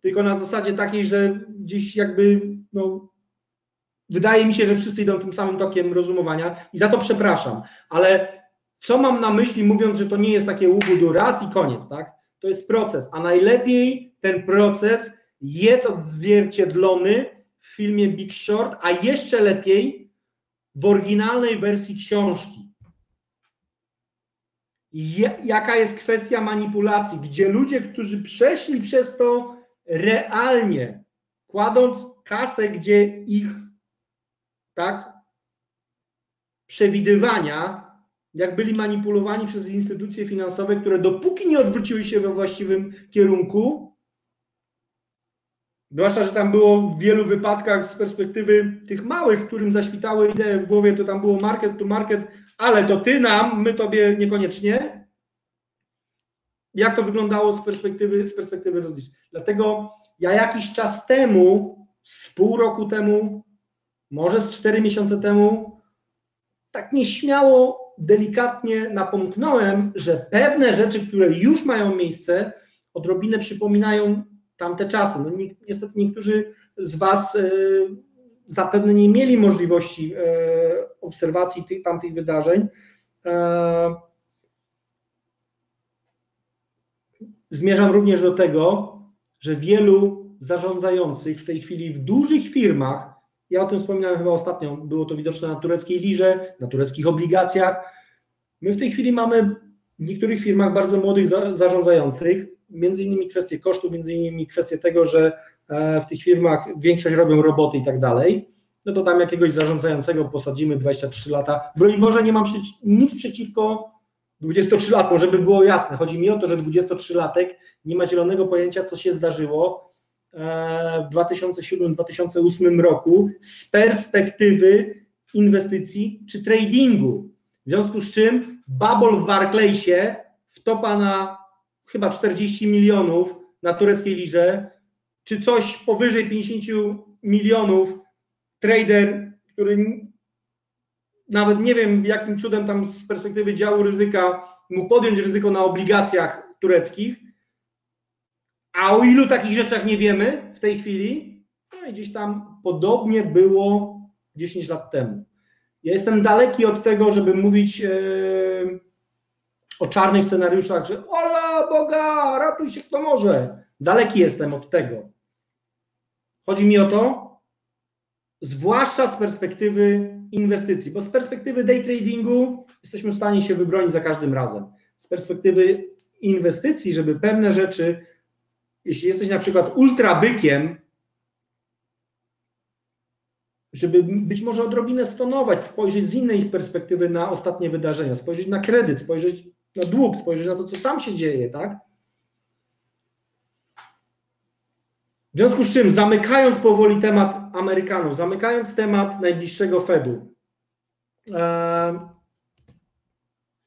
tylko na zasadzie takiej, że gdzieś jakby no, wydaje mi się, że wszyscy idą tym samym tokiem rozumowania i za to przepraszam, ale co mam na myśli mówiąc, że to nie jest takie łubudu raz i koniec, tak? To jest proces, a najlepiej ten proces jest odzwierciedlony w filmie Big Short, a jeszcze lepiej w oryginalnej wersji książki jaka jest kwestia manipulacji, gdzie ludzie, którzy przeszli przez to realnie, kładąc kasę, gdzie ich tak przewidywania jak byli manipulowani przez instytucje finansowe, które dopóki nie odwróciły się we właściwym kierunku, zwłaszcza, że tam było w wielu wypadkach z perspektywy tych małych, którym zaświtały idee w głowie, to tam było market to market, ale to ty nam, my tobie niekoniecznie. Jak to wyglądało z perspektywy, z perspektywy rozliczeń. Dlatego ja jakiś czas temu, z pół roku temu, może z cztery miesiące temu, tak nieśmiało, delikatnie napomknąłem, że pewne rzeczy, które już mają miejsce, odrobinę przypominają tamte czasy. No, niestety niektórzy z Was e, zapewne nie mieli możliwości e, obserwacji tych, tamtych wydarzeń. E, zmierzam również do tego, że wielu zarządzających w tej chwili w dużych firmach ja o tym wspominałem chyba ostatnio, było to widoczne na tureckiej lirze, na tureckich obligacjach. My w tej chwili mamy w niektórych firmach bardzo młodych zarządzających, między innymi kwestie kosztów, między innymi kwestie tego, że e, w tych firmach większość robią roboty i tak dalej, no to tam jakiegoś zarządzającego posadzimy 23 lata. Broń Boże, nie mam nic przeciwko 23-latkom, żeby było jasne. Chodzi mi o to, że 23-latek nie ma zielonego pojęcia, co się zdarzyło E, w 2007-2008 roku z perspektywy inwestycji czy tradingu. W związku z czym Babol w Barclaysie wtopa na chyba 40 milionów na tureckiej lirze, czy coś powyżej 50 milionów trader, który nawet nie wiem jakim cudem tam z perspektywy działu ryzyka mógł podjąć ryzyko na obligacjach tureckich, a o ilu takich rzeczach nie wiemy w tej chwili? No i gdzieś tam podobnie było 10 lat temu. Ja jestem daleki od tego, żeby mówić e, o czarnych scenariuszach, że ola Boga, ratuj się kto może. Daleki jestem od tego. Chodzi mi o to, zwłaszcza z perspektywy inwestycji, bo z perspektywy day tradingu jesteśmy w stanie się wybronić za każdym razem. Z perspektywy inwestycji, żeby pewne rzeczy jeśli jesteś na przykład ultrabykiem, żeby być może odrobinę stonować, spojrzeć z innej perspektywy na ostatnie wydarzenia, spojrzeć na kredyt, spojrzeć na dług, spojrzeć na to, co tam się dzieje, tak? W związku z czym, zamykając powoli temat Amerykanów, zamykając temat najbliższego Fedu,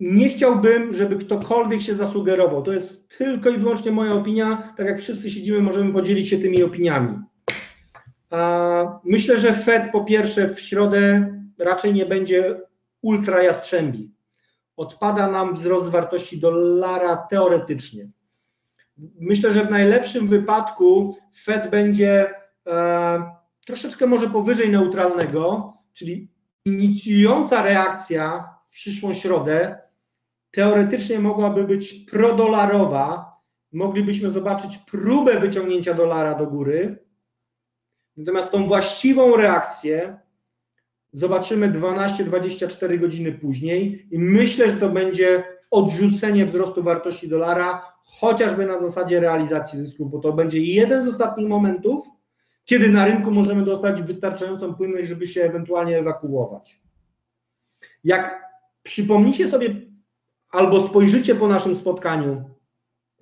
nie chciałbym, żeby ktokolwiek się zasugerował. To jest tylko i wyłącznie moja opinia. Tak jak wszyscy siedzimy, możemy podzielić się tymi opiniami. Myślę, że Fed po pierwsze w środę raczej nie będzie ultra jastrzębi. Odpada nam wzrost wartości dolara teoretycznie. Myślę, że w najlepszym wypadku Fed będzie e, troszeczkę może powyżej neutralnego, czyli inicjująca reakcja w przyszłą środę teoretycznie mogłaby być prodolarowa, moglibyśmy zobaczyć próbę wyciągnięcia dolara do góry, natomiast tą właściwą reakcję zobaczymy 12-24 godziny później i myślę, że to będzie odrzucenie wzrostu wartości dolara, chociażby na zasadzie realizacji zysku, bo to będzie jeden z ostatnich momentów, kiedy na rynku możemy dostać wystarczającą płynność, żeby się ewentualnie ewakuować. Jak przypomnicie sobie albo spojrzycie po naszym spotkaniu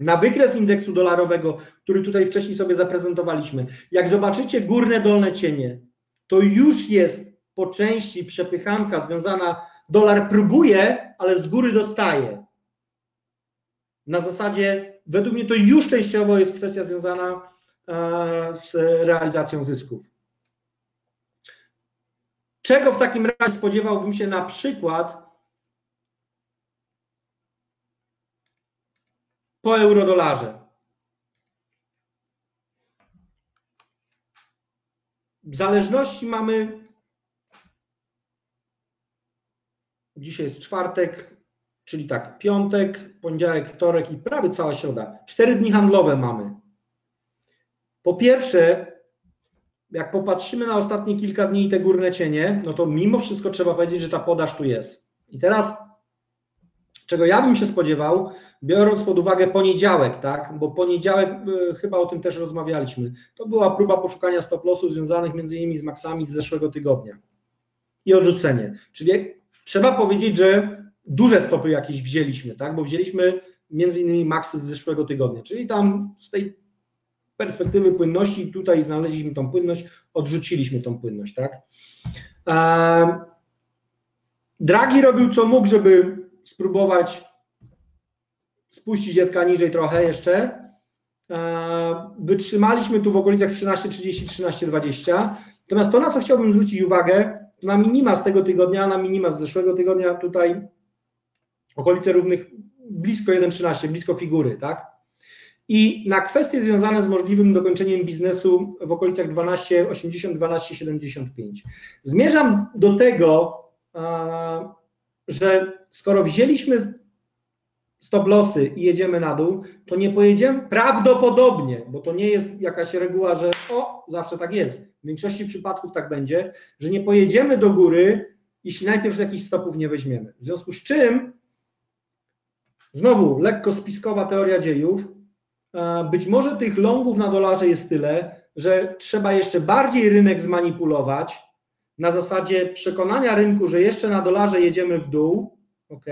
na wykres indeksu dolarowego, który tutaj wcześniej sobie zaprezentowaliśmy, jak zobaczycie górne, dolne cienie, to już jest po części przepychanka związana, dolar próbuje, ale z góry dostaje. Na zasadzie, według mnie to już częściowo jest kwestia związana e, z realizacją zysków. Czego w takim razie spodziewałbym się na przykład po eurodolarze. W zależności mamy, dzisiaj jest czwartek, czyli tak, piątek, poniedziałek, wtorek i prawie cała środa. Cztery dni handlowe mamy. Po pierwsze, jak popatrzymy na ostatnie kilka dni i te górne cienie, no to mimo wszystko trzeba powiedzieć, że ta podaż tu jest. I teraz, czego ja bym się spodziewał, biorąc pod uwagę poniedziałek, tak, bo poniedziałek, y, chyba o tym też rozmawialiśmy, to była próba poszukania stop lossów związanych między innymi z maksami z zeszłego tygodnia i odrzucenie. Czyli trzeba powiedzieć, że duże stopy jakieś wzięliśmy, tak? bo wzięliśmy między innymi maksy z zeszłego tygodnia, czyli tam z tej perspektywy płynności tutaj znaleźliśmy tą płynność, odrzuciliśmy tą płynność. Tak? Dragi robił co mógł, żeby spróbować spuścić Jedka niżej trochę jeszcze. Wytrzymaliśmy tu w okolicach 13.30, 13.20. Natomiast to, na co chciałbym zwrócić uwagę, na minima z tego tygodnia, na minima z zeszłego tygodnia, tutaj okolice równych blisko 1,13, blisko figury, tak? I na kwestie związane z możliwym dokończeniem biznesu w okolicach 12,80, 12,75. Zmierzam do tego, że skoro wzięliśmy stop lossy i jedziemy na dół, to nie pojedziemy prawdopodobnie, bo to nie jest jakaś reguła, że o, zawsze tak jest. W większości przypadków tak będzie, że nie pojedziemy do góry, jeśli najpierw jakichś stopów nie weźmiemy. W związku z czym, znowu lekko spiskowa teoria dziejów, być może tych longów na dolarze jest tyle, że trzeba jeszcze bardziej rynek zmanipulować na zasadzie przekonania rynku, że jeszcze na dolarze jedziemy w dół, ok,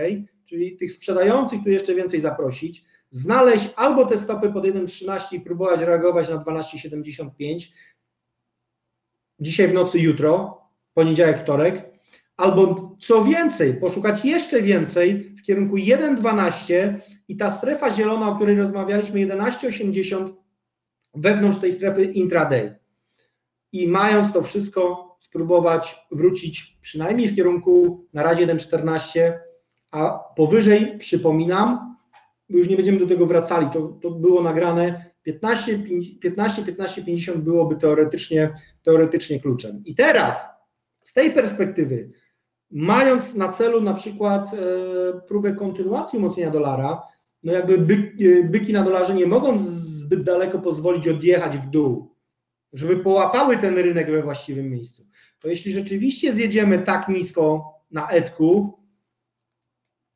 czyli tych sprzedających tu jeszcze więcej zaprosić, znaleźć albo te stopy pod 1,13 i próbować reagować na 12,75 dzisiaj w nocy, jutro, poniedziałek, wtorek, albo co więcej, poszukać jeszcze więcej w kierunku 1,12 i ta strefa zielona, o której rozmawialiśmy, 11,80 wewnątrz tej strefy intraday. I mając to wszystko, spróbować wrócić przynajmniej w kierunku na razie 1,14, a powyżej, przypominam, już nie będziemy do tego wracali, to, to było nagrane 15, 15, 15, 50 byłoby teoretycznie, teoretycznie kluczem. I teraz z tej perspektywy mając na celu na przykład e, próbę kontynuacji umocnienia dolara, no jakby e, byki na dolarze nie mogą zbyt daleko pozwolić odjechać w dół, żeby połapały ten rynek we właściwym miejscu. To jeśli rzeczywiście zjedziemy tak nisko na etku,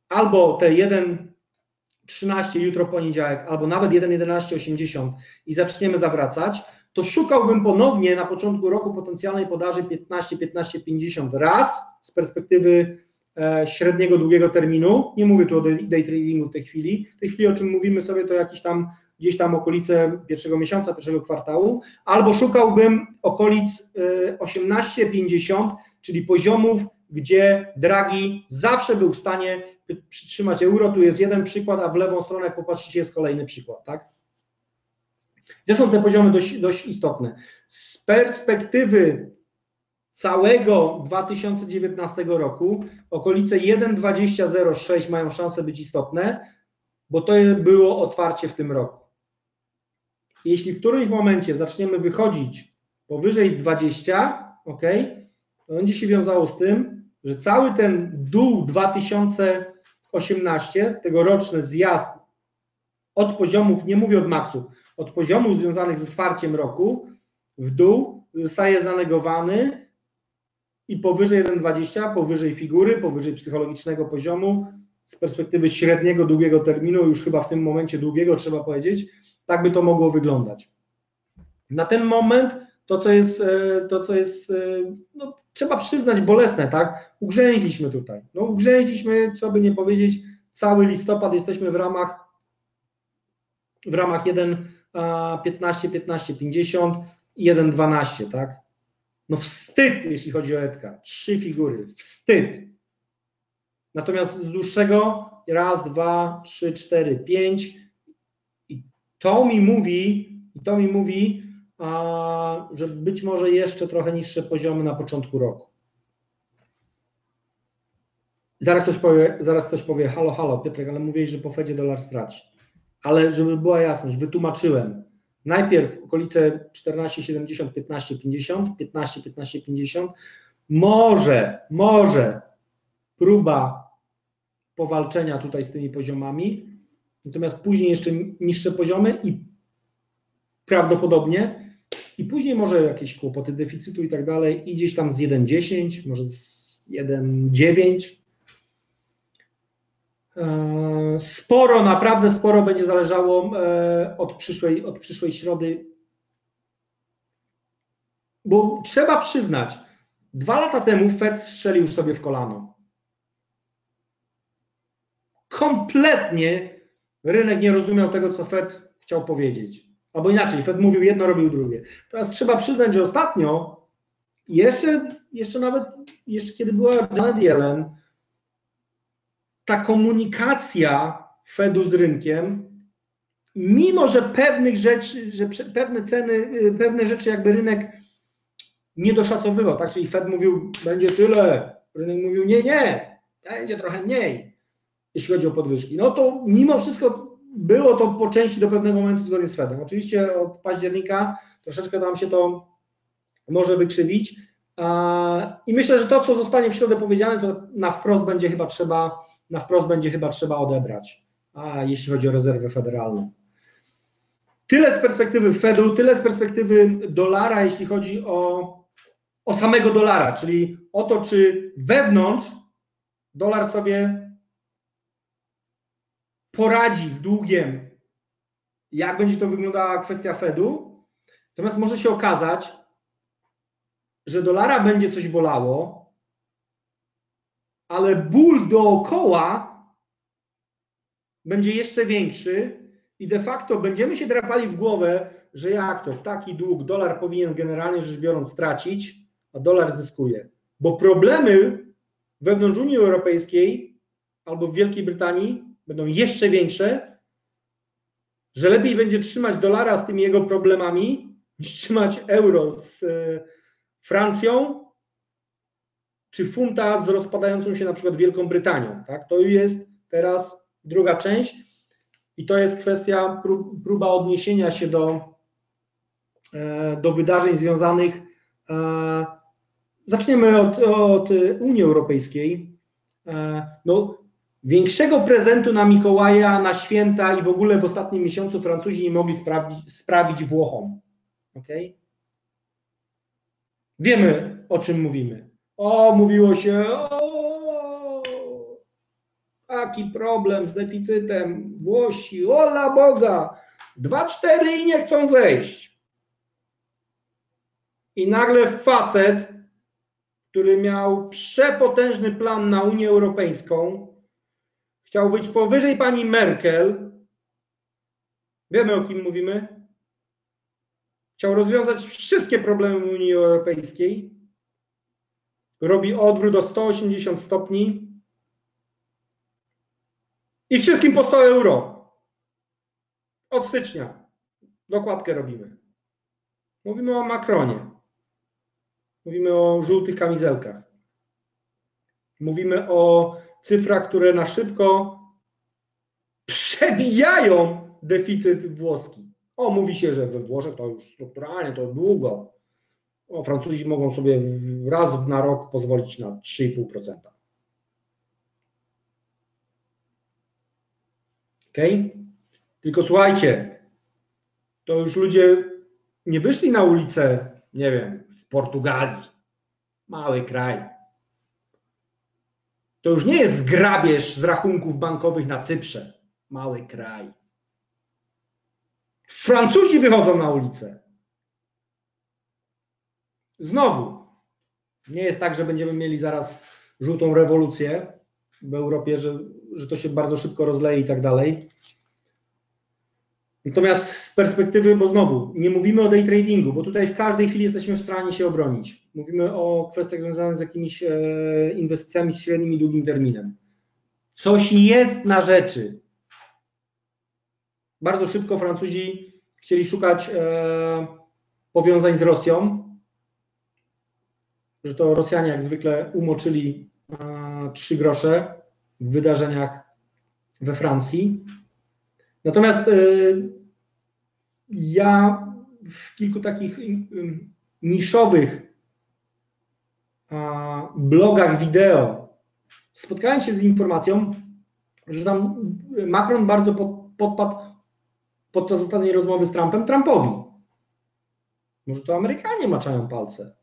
albo te 1,13 jutro poniedziałek, albo nawet 1,1180 i zaczniemy zawracać, to szukałbym ponownie na początku roku potencjalnej podaży 15-15-50 raz z perspektywy e, średniego, długiego terminu. Nie mówię tu o day tradingu w tej chwili. W tej chwili o czym mówimy sobie to jakieś tam gdzieś tam okolice pierwszego miesiąca, pierwszego kwartału, albo szukałbym okolic 18-50, e, czyli poziomów, gdzie Draghi zawsze był w stanie przytrzymać euro. Tu jest jeden przykład, a w lewą stronę, jak popatrzycie, jest kolejny przykład, tak? Gdzie są te poziomy dość, dość istotne? Z perspektywy całego 2019 roku okolice 1,2006 mają szansę być istotne, bo to było otwarcie w tym roku. Jeśli w którymś momencie zaczniemy wychodzić powyżej 20, ok, będzie się wiązało z tym, że cały ten dół 2018, tegoroczny zjazd od poziomów, nie mówię od maksów, od poziomów związanych z otwarciem roku w dół zostaje zanegowany i powyżej 1,20, powyżej figury, powyżej psychologicznego poziomu, z perspektywy średniego, długiego terminu, już chyba w tym momencie długiego trzeba powiedzieć, tak by to mogło wyglądać. Na ten moment to, co jest, e, to, co jest e, no, trzeba przyznać, bolesne, tak? Ugrzęźliśmy tutaj. No, ugrzęźliśmy, co by nie powiedzieć, cały listopad jesteśmy w ramach w ramach 1 15, 15, 50 i 1, 12, tak? No wstyd, jeśli chodzi o Edka. Trzy figury, wstyd. Natomiast z dłuższego raz, dwa, trzy, cztery, pięć i to mi mówi, i to mi mówi, a, że być może jeszcze trochę niższe poziomy na początku roku. Zaraz ktoś powie, zaraz ktoś powie, halo, halo, Piotrek, ale mówiłeś, że po Fedzie dolar straci. Ale żeby była jasność, wytłumaczyłem. Najpierw okolice 14,70, 15,50, 15, 15,50. Może, może próba powalczenia tutaj z tymi poziomami, natomiast później jeszcze niższe poziomy i prawdopodobnie i później może jakieś kłopoty deficytu i tak dalej i gdzieś tam z 1,10, może z 1,9 E, sporo, naprawdę sporo będzie zależało e, od przyszłej, od przyszłej środy, bo trzeba przyznać, dwa lata temu Fed strzelił sobie w kolano. kompletnie rynek nie rozumiał tego, co Fed chciał powiedzieć. Albo inaczej, Fed mówił jedno, robił drugie. Teraz trzeba przyznać, że ostatnio, jeszcze, jeszcze nawet, jeszcze kiedy była Janet Yellen, ta komunikacja Fedu z rynkiem, mimo że pewnych rzeczy, że pewne ceny, pewne rzeczy jakby rynek nie doszacowywał, tak? Czyli Fed mówił, będzie tyle, rynek mówił, nie, nie, będzie trochę mniej, jeśli chodzi o podwyżki. No to mimo wszystko było to po części do pewnego momentu zgodnie z Fedem. Oczywiście od października troszeczkę nam się to może wykrzywić i myślę, że to, co zostanie w środę powiedziane, to na wprost będzie chyba trzeba, na wprost będzie chyba trzeba odebrać, a jeśli chodzi o rezerwę federalną. Tyle z perspektywy Fedu, tyle z perspektywy dolara, jeśli chodzi o, o samego dolara, czyli o to, czy wewnątrz dolar sobie poradzi z długiem, jak będzie to wyglądała kwestia Fedu. Natomiast może się okazać, że dolara będzie coś bolało, ale ból dookoła będzie jeszcze większy i de facto będziemy się drapali w głowę, że jak to, taki dług dolar powinien generalnie rzecz biorąc stracić, a dolar zyskuje. Bo problemy wewnątrz Unii Europejskiej albo w Wielkiej Brytanii będą jeszcze większe, że lepiej będzie trzymać dolara z tymi jego problemami, niż trzymać euro z e, Francją, czy funta z rozpadającą się na przykład Wielką Brytanią. Tak? To jest teraz druga część i to jest kwestia próba odniesienia się do, e, do wydarzeń związanych. E, zaczniemy od, od Unii Europejskiej. No, Większego prezentu na Mikołaja, na święta i w ogóle w ostatnim miesiącu Francuzi nie mogli sprawić, sprawić Włochom. Okay? Wiemy, o czym mówimy. O, mówiło się, o, taki problem z deficytem Włosi, ola Boga, dwa, cztery i nie chcą wejść. I nagle facet, który miał przepotężny plan na Unię Europejską, Chciał być powyżej pani Merkel. Wiemy o kim mówimy. Chciał rozwiązać wszystkie problemy Unii Europejskiej. Robi odwrót o 180 stopni. I wszystkim po 100 euro. Od stycznia. Dokładkę robimy. Mówimy o Macronie. Mówimy o żółtych kamizelkach. Mówimy o cyfrach, które na szybko przebijają deficyt włoski. O, mówi się, że we Włoszech to już strukturalnie, to długo. O, Francuzi mogą sobie raz na rok pozwolić na 3,5%. Ok? Tylko słuchajcie, to już ludzie nie wyszli na ulicę, nie wiem, w Portugalii. Mały kraj to już nie jest grabież z rachunków bankowych na Cyprze. Mały kraj. Francuzi wychodzą na ulicę. Znowu, nie jest tak, że będziemy mieli zaraz żółtą rewolucję w Europie, że, że to się bardzo szybko rozleje i tak dalej. Natomiast z perspektywy, bo znowu, nie mówimy o day tradingu, bo tutaj w każdej chwili jesteśmy w stanie się obronić. Mówimy o kwestiach związanych z jakimiś e, inwestycjami z średnim i długim terminem. Coś jest na rzeczy. Bardzo szybko Francuzi chcieli szukać e, powiązań z Rosją, że to Rosjanie jak zwykle umoczyli e, trzy grosze w wydarzeniach we Francji. Natomiast ja w kilku takich niszowych blogach wideo spotkałem się z informacją, że tam Macron bardzo podpadł podczas ostatniej rozmowy z Trumpem Trumpowi. Może to Amerykanie maczają palce.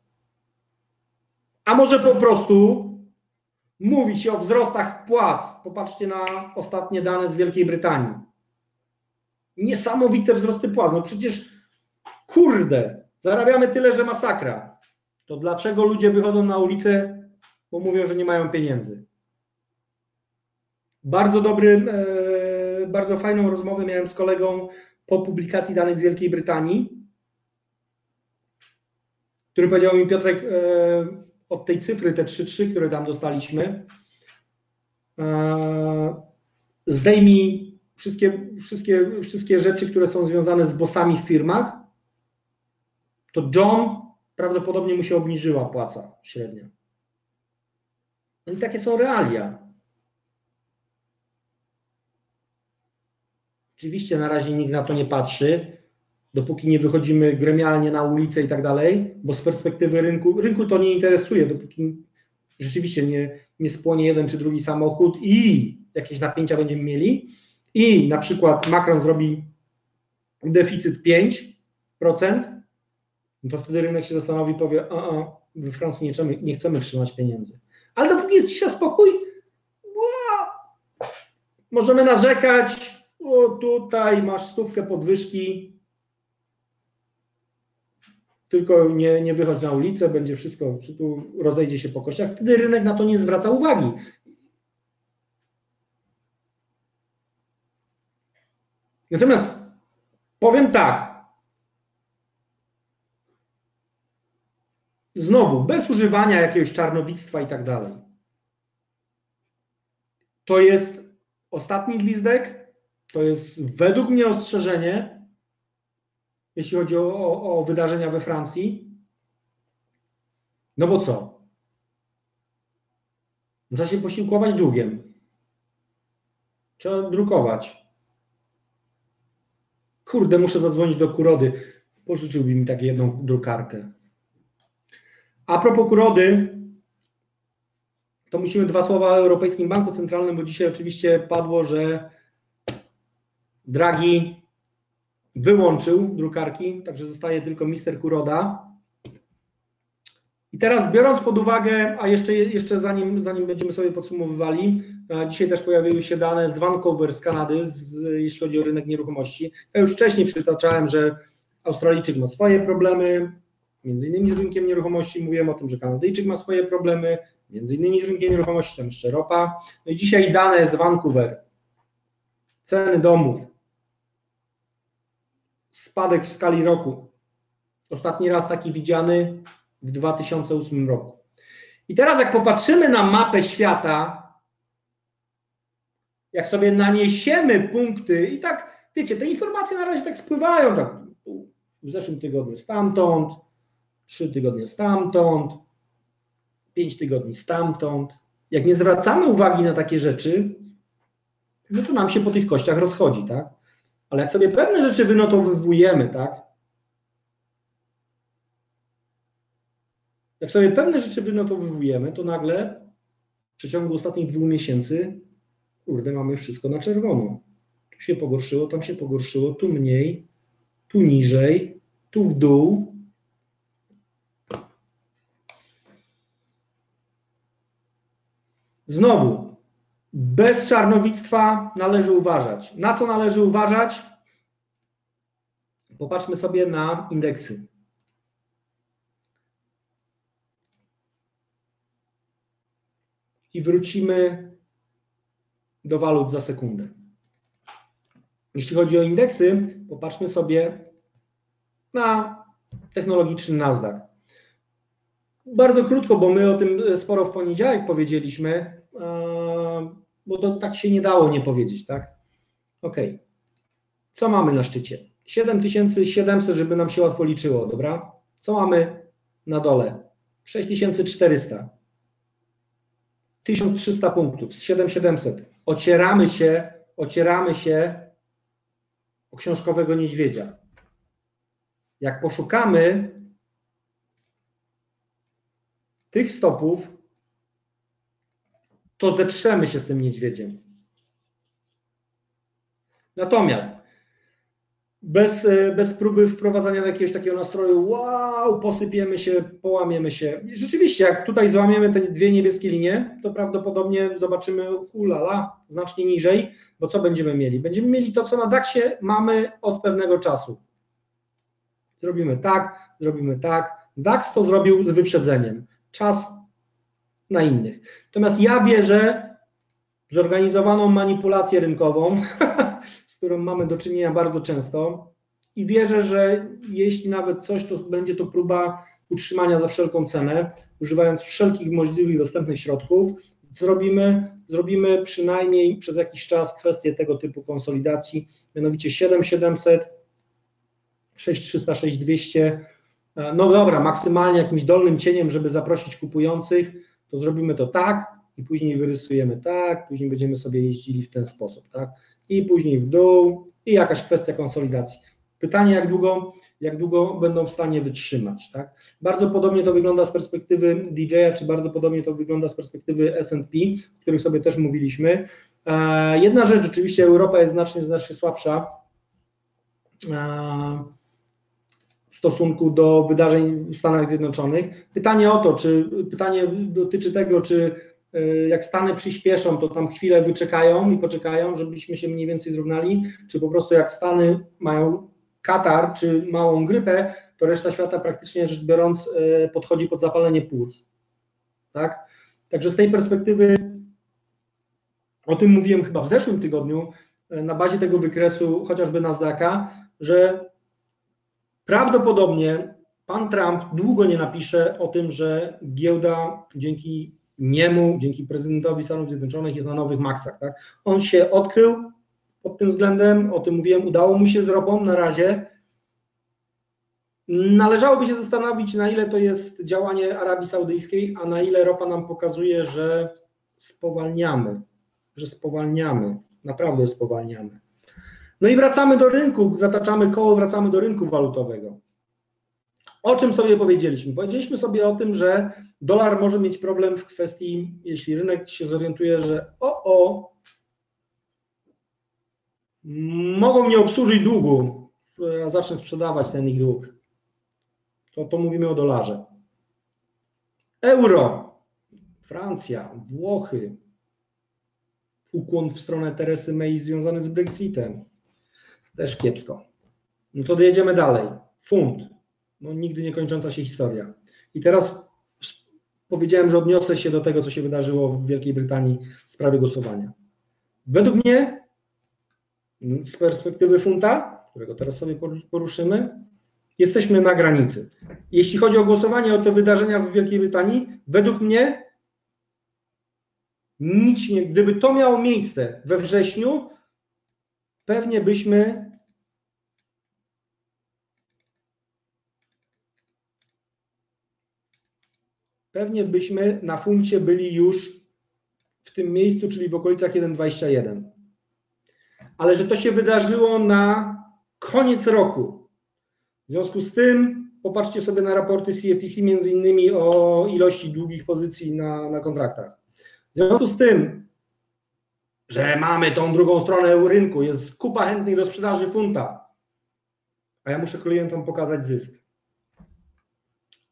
A może po prostu mówi się o wzrostach płac. Popatrzcie na ostatnie dane z Wielkiej Brytanii. Niesamowite wzrosty płac. No przecież kurde, zarabiamy tyle, że masakra. To dlaczego ludzie wychodzą na ulicę, bo mówią, że nie mają pieniędzy? Bardzo dobry, e, bardzo fajną rozmowę miałem z kolegą po publikacji danych z Wielkiej Brytanii, który powiedział mi, Piotrek, e, od tej cyfry, te 3-3, które tam dostaliśmy, zdejmij wszystkie, wszystkie, wszystkie rzeczy, które są związane z bossami w firmach, to John prawdopodobnie mu się obniżyła płaca średnia. No i takie są realia. Oczywiście na razie nikt na to nie patrzy, dopóki nie wychodzimy gremialnie na ulicę i tak dalej, bo z perspektywy rynku, rynku to nie interesuje, dopóki rzeczywiście nie, nie spłonie jeden czy drugi samochód i jakieś napięcia będziemy mieli i na przykład Macron zrobi deficyt 5%, no to wtedy rynek się zastanowi i powie, a, a we Francji nie chcemy, nie chcemy trzymać pieniędzy. Ale dopóki jest cisza, spokój, możemy narzekać, o tutaj masz stówkę podwyżki, tylko nie, nie wychodź na ulicę, będzie wszystko, tu rozejdzie się po kościach, wtedy rynek na to nie zwraca uwagi. Natomiast powiem tak, znowu, bez używania jakiegoś czarnowictwa i tak dalej. To jest ostatni gwizdek, to jest według mnie ostrzeżenie, jeśli chodzi o, o, o wydarzenia we Francji. No bo co? Trzeba się posiłkować długiem. Trzeba drukować. Kurde, muszę zadzwonić do Kurody. Pożyczyłby mi taką jedną drukarkę. A propos Kurody, to musimy dwa słowa o Europejskim Banku Centralnym, bo dzisiaj oczywiście padło, że Draghi wyłączył drukarki, także zostaje tylko Mister Kuroda. I teraz biorąc pod uwagę, a jeszcze, jeszcze zanim, zanim będziemy sobie podsumowywali, dzisiaj też pojawiły się dane z Vancouver z Kanady, z, jeśli chodzi o rynek nieruchomości. Ja już wcześniej przytaczałem, że Australijczyk ma swoje problemy, między innymi z rynkiem nieruchomości. Mówiłem o tym, że Kanadyjczyk ma swoje problemy, między innymi z rynkiem nieruchomości, tam jeszcze ropa. No i dzisiaj dane z Vancouver. Ceny domów spadek w skali roku. Ostatni raz taki widziany w 2008 roku. I teraz jak popatrzymy na mapę świata, jak sobie naniesiemy punkty i tak, wiecie, te informacje na razie tak spływają, tak w zeszłym tygodniu stamtąd, trzy tygodnie stamtąd, pięć tygodni stamtąd. Jak nie zwracamy uwagi na takie rzeczy, no to nam się po tych kościach rozchodzi, tak? Ale jak sobie pewne rzeczy wynotowujemy, tak? Jak sobie pewne rzeczy wynotowujemy, to nagle w przeciągu ostatnich dwóch miesięcy, kurde, mamy wszystko na czerwono. Tu się pogorszyło, tam się pogorszyło, tu mniej, tu niżej, tu w dół. Znowu, bez czarnowictwa należy uważać. Na co należy uważać? Popatrzmy sobie na indeksy. I wrócimy do walut za sekundę. Jeśli chodzi o indeksy, popatrzmy sobie na technologiczny Nasdaq. Bardzo krótko, bo my o tym sporo w poniedziałek powiedzieliśmy bo to tak się nie dało nie powiedzieć, tak? Ok. Co mamy na szczycie? 7700, żeby nam się łatwo liczyło, dobra? Co mamy na dole? 6400. 1300 punktów, 7700. Ocieramy się, ocieramy się o książkowego niedźwiedzia. Jak poszukamy tych stopów, to zetrzemy się z tym niedźwiedziem. Natomiast bez, e, bez próby wprowadzania jakiegoś takiego nastroju, wow, posypiemy się, połamiemy się. Rzeczywiście, jak tutaj złamiemy te dwie niebieskie linie, to prawdopodobnie zobaczymy hulala znacznie niżej, bo co będziemy mieli? Będziemy mieli to, co na DAX-ie mamy od pewnego czasu. Zrobimy tak, zrobimy tak. DAX to zrobił z wyprzedzeniem. Czas na innych. Natomiast ja wierzę, zorganizowaną manipulację rynkową, którą mamy do czynienia bardzo często i wierzę, że jeśli nawet coś, to będzie to próba utrzymania za wszelką cenę, używając wszelkich możliwych dostępnych środków, zrobimy, zrobimy przynajmniej przez jakiś czas kwestię tego typu konsolidacji, mianowicie 7700, 6300, 6200, no dobra, maksymalnie jakimś dolnym cieniem, żeby zaprosić kupujących, to zrobimy to tak i później wyrysujemy tak, później będziemy sobie jeździli w ten sposób, tak, i później w dół i jakaś kwestia konsolidacji. Pytanie, jak długo, jak długo będą w stanie wytrzymać. Tak? Bardzo podobnie to wygląda z perspektywy DJ-a, czy bardzo podobnie to wygląda z perspektywy S&P, o których sobie też mówiliśmy. E, jedna rzecz, oczywiście Europa jest znacznie, znacznie słabsza e, w stosunku do wydarzeń w Stanach Zjednoczonych. Pytanie o to, czy pytanie dotyczy tego, czy jak Stany przyspieszą, to tam chwilę wyczekają i poczekają, żebyśmy się mniej więcej zrównali, czy po prostu jak Stany mają Katar czy małą grypę, to reszta świata praktycznie rzecz biorąc e, podchodzi pod zapalenie płuc. Tak? Także z tej perspektywy, o tym mówiłem chyba w zeszłym tygodniu, e, na bazie tego wykresu chociażby Nasdaqa, że prawdopodobnie pan Trump długo nie napisze o tym, że giełda dzięki niemu, dzięki prezydentowi Stanów Zjednoczonych jest na nowych maksach. Tak? On się odkrył, pod tym względem, o tym mówiłem, udało mu się z na razie. Należałoby się zastanowić, na ile to jest działanie Arabii Saudyjskiej, a na ile ropa nam pokazuje, że spowalniamy, że spowalniamy, naprawdę spowalniamy. No i wracamy do rynku, zataczamy koło, wracamy do rynku walutowego. O czym sobie powiedzieliśmy? Powiedzieliśmy sobie o tym, że dolar może mieć problem w kwestii, jeśli rynek się zorientuje, że o, o, mogą nie obsłużyć długu, ja zacznę sprzedawać ten ich dług. To, to mówimy o dolarze. Euro, Francja, Włochy, ukłon w stronę Teresy May związany z Brexitem. Też kiepsko. No to jedziemy dalej. Funt. No nigdy nie kończąca się historia. I teraz powiedziałem, że odniosę się do tego, co się wydarzyło w Wielkiej Brytanii w sprawie głosowania. Według mnie z perspektywy funta, którego teraz sobie poruszymy, jesteśmy na granicy. Jeśli chodzi o głosowanie o te wydarzenia w Wielkiej Brytanii, według mnie nic nie, gdyby to miało miejsce we wrześniu, pewnie byśmy pewnie byśmy na funcie byli już w tym miejscu, czyli w okolicach 1,21 ale że to się wydarzyło na koniec roku. W związku z tym popatrzcie sobie na raporty CFTC między innymi o ilości długich pozycji na, na kontraktach. W związku z tym, że mamy tą drugą stronę rynku, jest kupa chętnych do sprzedaży funta, a ja muszę klientom pokazać zysk.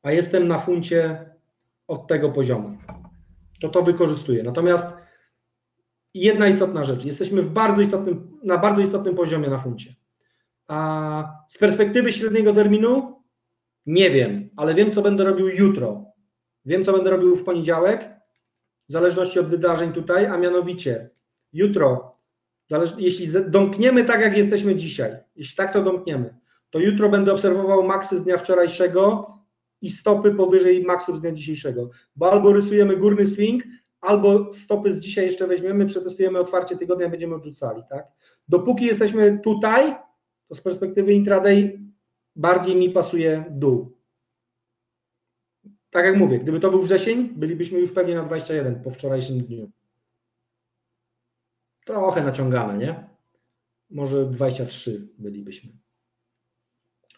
A jestem na funcie od tego poziomu. To to wykorzystuję. Natomiast jedna istotna rzecz. Jesteśmy w bardzo istotnym, na bardzo istotnym poziomie na funcie. A z perspektywy średniego terminu nie wiem, ale wiem, co będę robił jutro. Wiem, co będę robił w poniedziałek, w zależności od wydarzeń tutaj, a mianowicie jutro, jeśli domkniemy tak, jak jesteśmy dzisiaj, jeśli tak to domkniemy, to jutro będę obserwował maksy z dnia wczorajszego i stopy powyżej maksu dnia dzisiejszego, bo albo rysujemy górny swing, albo stopy z dzisiaj jeszcze weźmiemy, przetestujemy otwarcie tygodnia, będziemy odrzucali, tak? Dopóki jesteśmy tutaj, to z perspektywy intraday bardziej mi pasuje dół. Tak jak mówię, gdyby to był wrzesień, bylibyśmy już pewnie na 21 po wczorajszym dniu. Trochę naciągane, nie? Może 23 bylibyśmy.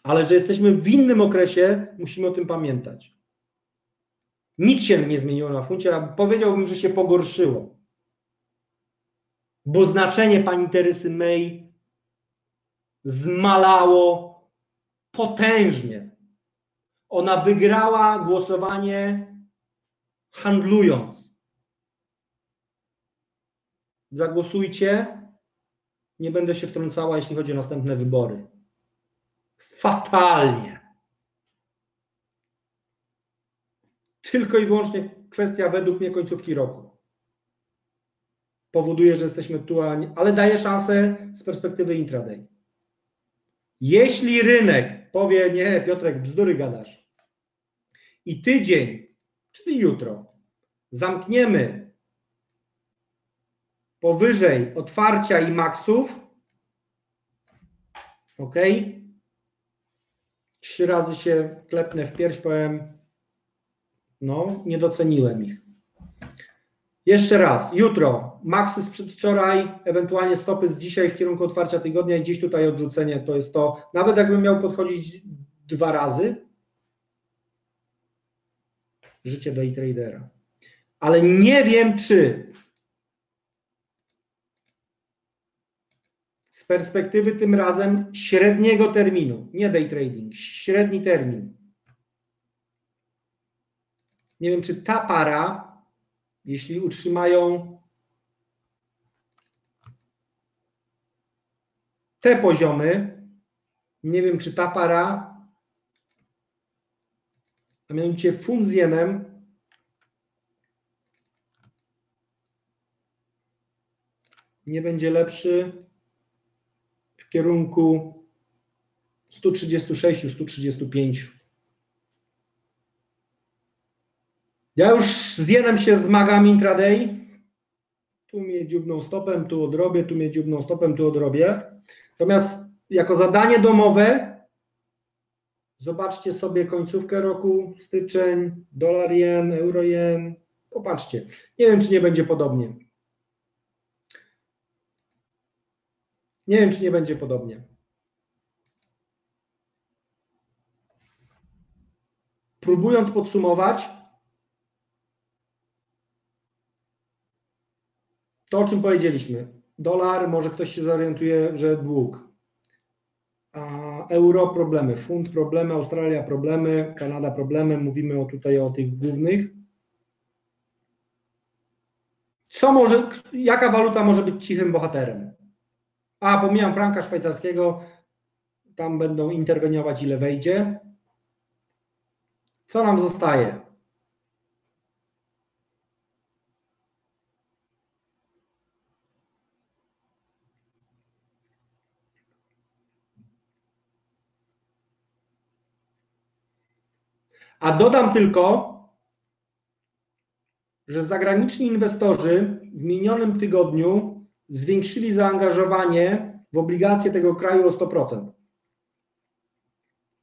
Ale że jesteśmy w innym okresie, musimy o tym pamiętać. Nic się nie zmieniło na funcie, a powiedziałbym, że się pogorszyło. Bo znaczenie pani Teresy May zmalało potężnie. Ona wygrała głosowanie handlując. Zagłosujcie. Nie będę się wtrącała, jeśli chodzi o następne wybory. Fatalnie. tylko i wyłącznie kwestia według mnie końcówki roku. powoduje, że jesteśmy tu, ale daje szansę z perspektywy intraday. Jeśli rynek powie, nie, Piotrek, bzdury gadasz, i tydzień, czyli jutro, zamkniemy powyżej otwarcia i maksów, ok, trzy razy się klepnę w pierś, powiem, no, nie doceniłem ich. Jeszcze raz, jutro maksy z przedwczoraj, ewentualnie stopy z dzisiaj w kierunku otwarcia tygodnia i dziś tutaj odrzucenie to jest to, nawet jakbym miał podchodzić dwa razy, życie day tradera. Ale nie wiem, czy z perspektywy tym razem średniego terminu, nie day trading, średni termin. Nie wiem, czy ta para jeśli utrzymają te poziomy, nie wiem, czy ta para, a mianowicie funt z jenem, nie będzie lepszy kierunku 136-135. Ja już z jenem się zmagam intraday. Tu mnie dziubną stopem, tu odrobię, tu mnie dziubną stopem, tu odrobię. Natomiast jako zadanie domowe zobaczcie sobie końcówkę roku, styczeń, dolar jen, euro jen. Popatrzcie. Nie wiem, czy nie będzie podobnie. Nie wiem, czy nie będzie podobnie. Próbując podsumować, To, o czym powiedzieliśmy. Dolar, może ktoś się zorientuje, że dług. Euro problemy, funt problemy, Australia problemy, Kanada problemy. Mówimy o, tutaj o tych głównych. Co może, jaka waluta może być cichym bohaterem? A, pomijam franka szwajcarskiego, tam będą interweniować ile wejdzie. Co nam zostaje? A dodam tylko, że zagraniczni inwestorzy w minionym tygodniu zwiększyli zaangażowanie w obligacje tego kraju o 100%.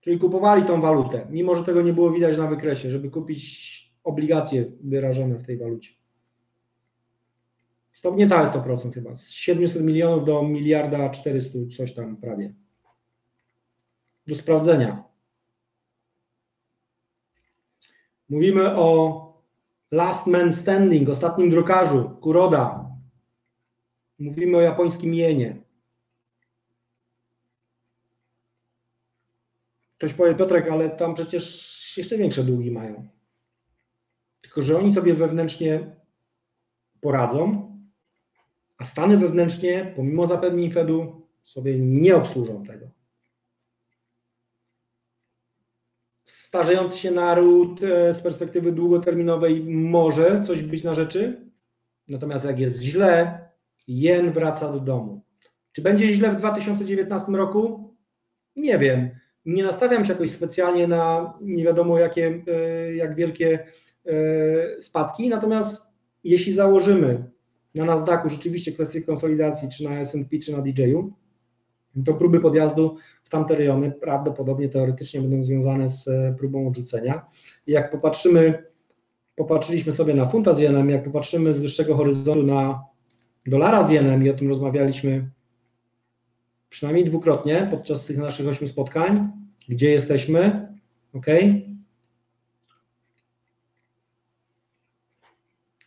Czyli kupowali tą walutę, mimo że tego nie było widać na wykresie, żeby kupić obligacje wyrażone w tej walucie. Stop niecałe 100% chyba, z 700 milionów do miliarda 400, coś tam prawie. Do sprawdzenia. Mówimy o Last Man Standing, ostatnim drukarzu, Kuroda. Mówimy o japońskim jenie. Ktoś powie, Piotrek, ale tam przecież jeszcze większe długi mają. Tylko, że oni sobie wewnętrznie poradzą, a Stany wewnętrznie, pomimo zapewnień Fedu, sobie nie obsłużą tego. starzejący się naród e, z perspektywy długoterminowej może coś być na rzeczy, natomiast jak jest źle, jen wraca do domu. Czy będzie źle w 2019 roku? Nie wiem. Nie nastawiam się jakoś specjalnie na nie wiadomo jakie, e, jak wielkie e, spadki, natomiast jeśli założymy na Nasdaqu rzeczywiście kwestię konsolidacji, czy na S&P, czy na DJ-u, to próby podjazdu tamte rejony prawdopodobnie teoretycznie będą związane z e, próbą odrzucenia. Jak popatrzymy, popatrzyliśmy sobie na funta z jenem, jak popatrzymy z wyższego horyzontu na dolara z jenem i o tym rozmawialiśmy przynajmniej dwukrotnie podczas tych naszych ośmiu spotkań, gdzie jesteśmy, ok?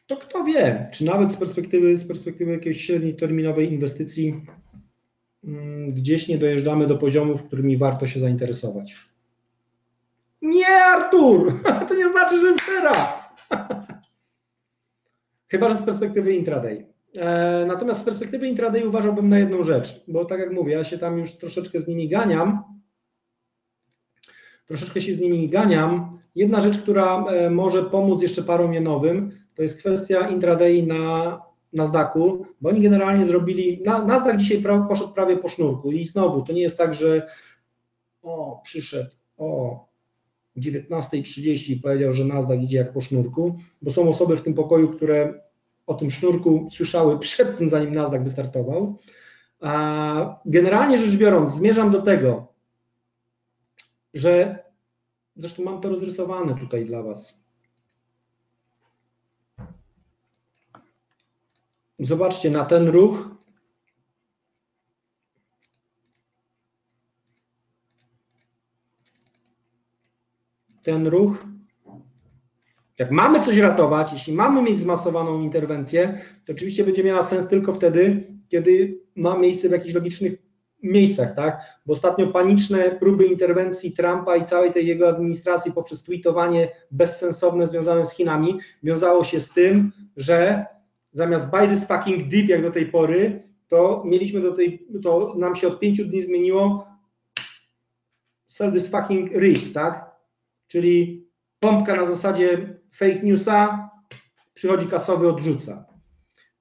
To kto wie, czy nawet z perspektywy, z perspektywy jakiejś średniej terminowej inwestycji Mm, gdzieś nie dojeżdżamy do poziomów, którymi warto się zainteresować. Nie, Artur! To nie znaczy, że teraz. Chyba, że z perspektywy intraday. E, natomiast z perspektywy intraday uważałbym na jedną rzecz, bo tak jak mówię, ja się tam już troszeczkę z nimi ganiam. Troszeczkę się z nimi ganiam. Jedna rzecz, która e, może pomóc jeszcze parom nowym, to jest kwestia intraday na Nasdaqu, bo oni generalnie zrobili, Nasdaq dzisiaj poszedł prawie po sznurku i znowu to nie jest tak, że o, przyszedł, o, 19.30 powiedział, że Nasdaq idzie jak po sznurku, bo są osoby w tym pokoju, które o tym sznurku słyszały przed tym, zanim Nasdaq wystartował. Generalnie rzecz biorąc, zmierzam do tego, że zresztą mam to rozrysowane tutaj dla Was. Zobaczcie na ten ruch. Ten ruch. Jak mamy coś ratować, jeśli mamy mieć zmasowaną interwencję, to oczywiście będzie miała sens tylko wtedy, kiedy ma miejsce w jakichś logicznych miejscach, tak? Bo ostatnio paniczne próby interwencji Trumpa i całej tej jego administracji poprzez tweetowanie bezsensowne związane z Chinami wiązało się z tym, że zamiast buy this fucking deep jak do tej pory, to mieliśmy do tej, to nam się od pięciu dni zmieniło sell this fucking rip, tak? Czyli pompka na zasadzie fake newsa, przychodzi kasowy, odrzuca.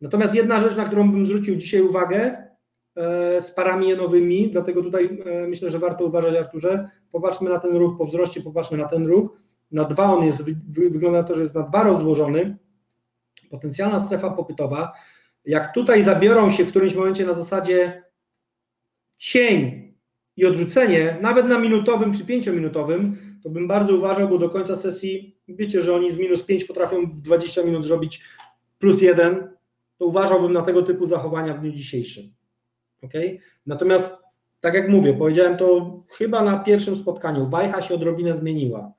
Natomiast jedna rzecz, na którą bym zwrócił dzisiaj uwagę e, z parami jenowymi, dlatego tutaj e, myślę, że warto uważać Arturze, popatrzmy na ten ruch po wzroście, popatrzmy na ten ruch, na dwa on jest, wygląda na to, że jest na dwa rozłożony, potencjalna strefa popytowa, jak tutaj zabiorą się w którymś momencie na zasadzie cień i odrzucenie, nawet na minutowym czy pięciominutowym, to bym bardzo uważał, bo do końca sesji wiecie, że oni z minus 5 potrafią w 20 minut zrobić plus 1, to uważałbym na tego typu zachowania w dniu dzisiejszym. ok? Natomiast, tak jak mówię, powiedziałem to chyba na pierwszym spotkaniu, wajcha się odrobinę zmieniła.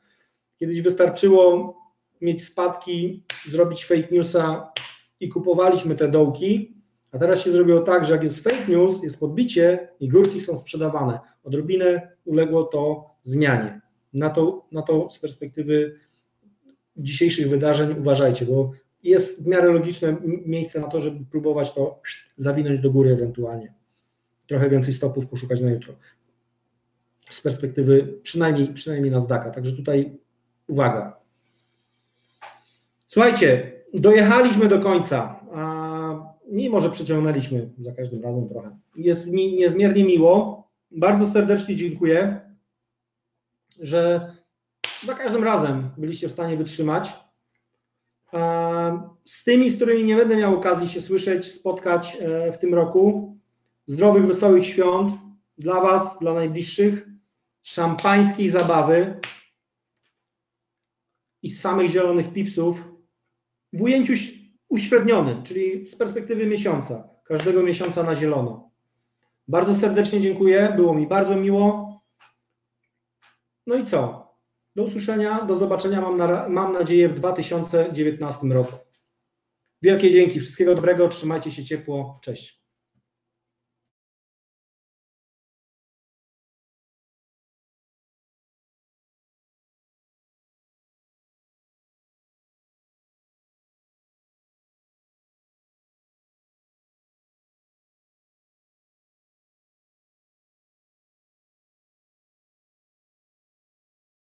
Kiedyś wystarczyło mieć spadki, zrobić fake newsa i kupowaliśmy te dołki, a teraz się zrobiło tak, że jak jest fake news, jest podbicie i górki są sprzedawane. Odrobinę uległo to zmianie. Na to, na to z perspektywy dzisiejszych wydarzeń uważajcie, bo jest w miarę logiczne miejsce na to, żeby próbować to zawinąć do góry ewentualnie. Trochę więcej stopów poszukać na jutro. Z perspektywy przynajmniej, przynajmniej na zdaka. Także tutaj uwaga. Słuchajcie, dojechaliśmy do końca. A mimo, że przeciągnęliśmy za każdym razem trochę. Jest mi niezmiernie miło. Bardzo serdecznie dziękuję, że za każdym razem byliście w stanie wytrzymać. Z tymi, z którymi nie będę miał okazji się słyszeć, spotkać e, w tym roku, zdrowych, wesołych świąt dla Was, dla najbliższych, szampańskiej zabawy i samych zielonych pipsów w ujęciu uśrednionym, czyli z perspektywy miesiąca, każdego miesiąca na zielono. Bardzo serdecznie dziękuję, było mi bardzo miło. No i co? Do usłyszenia, do zobaczenia mam, na, mam nadzieję w 2019 roku. Wielkie dzięki, wszystkiego dobrego, trzymajcie się ciepło, cześć.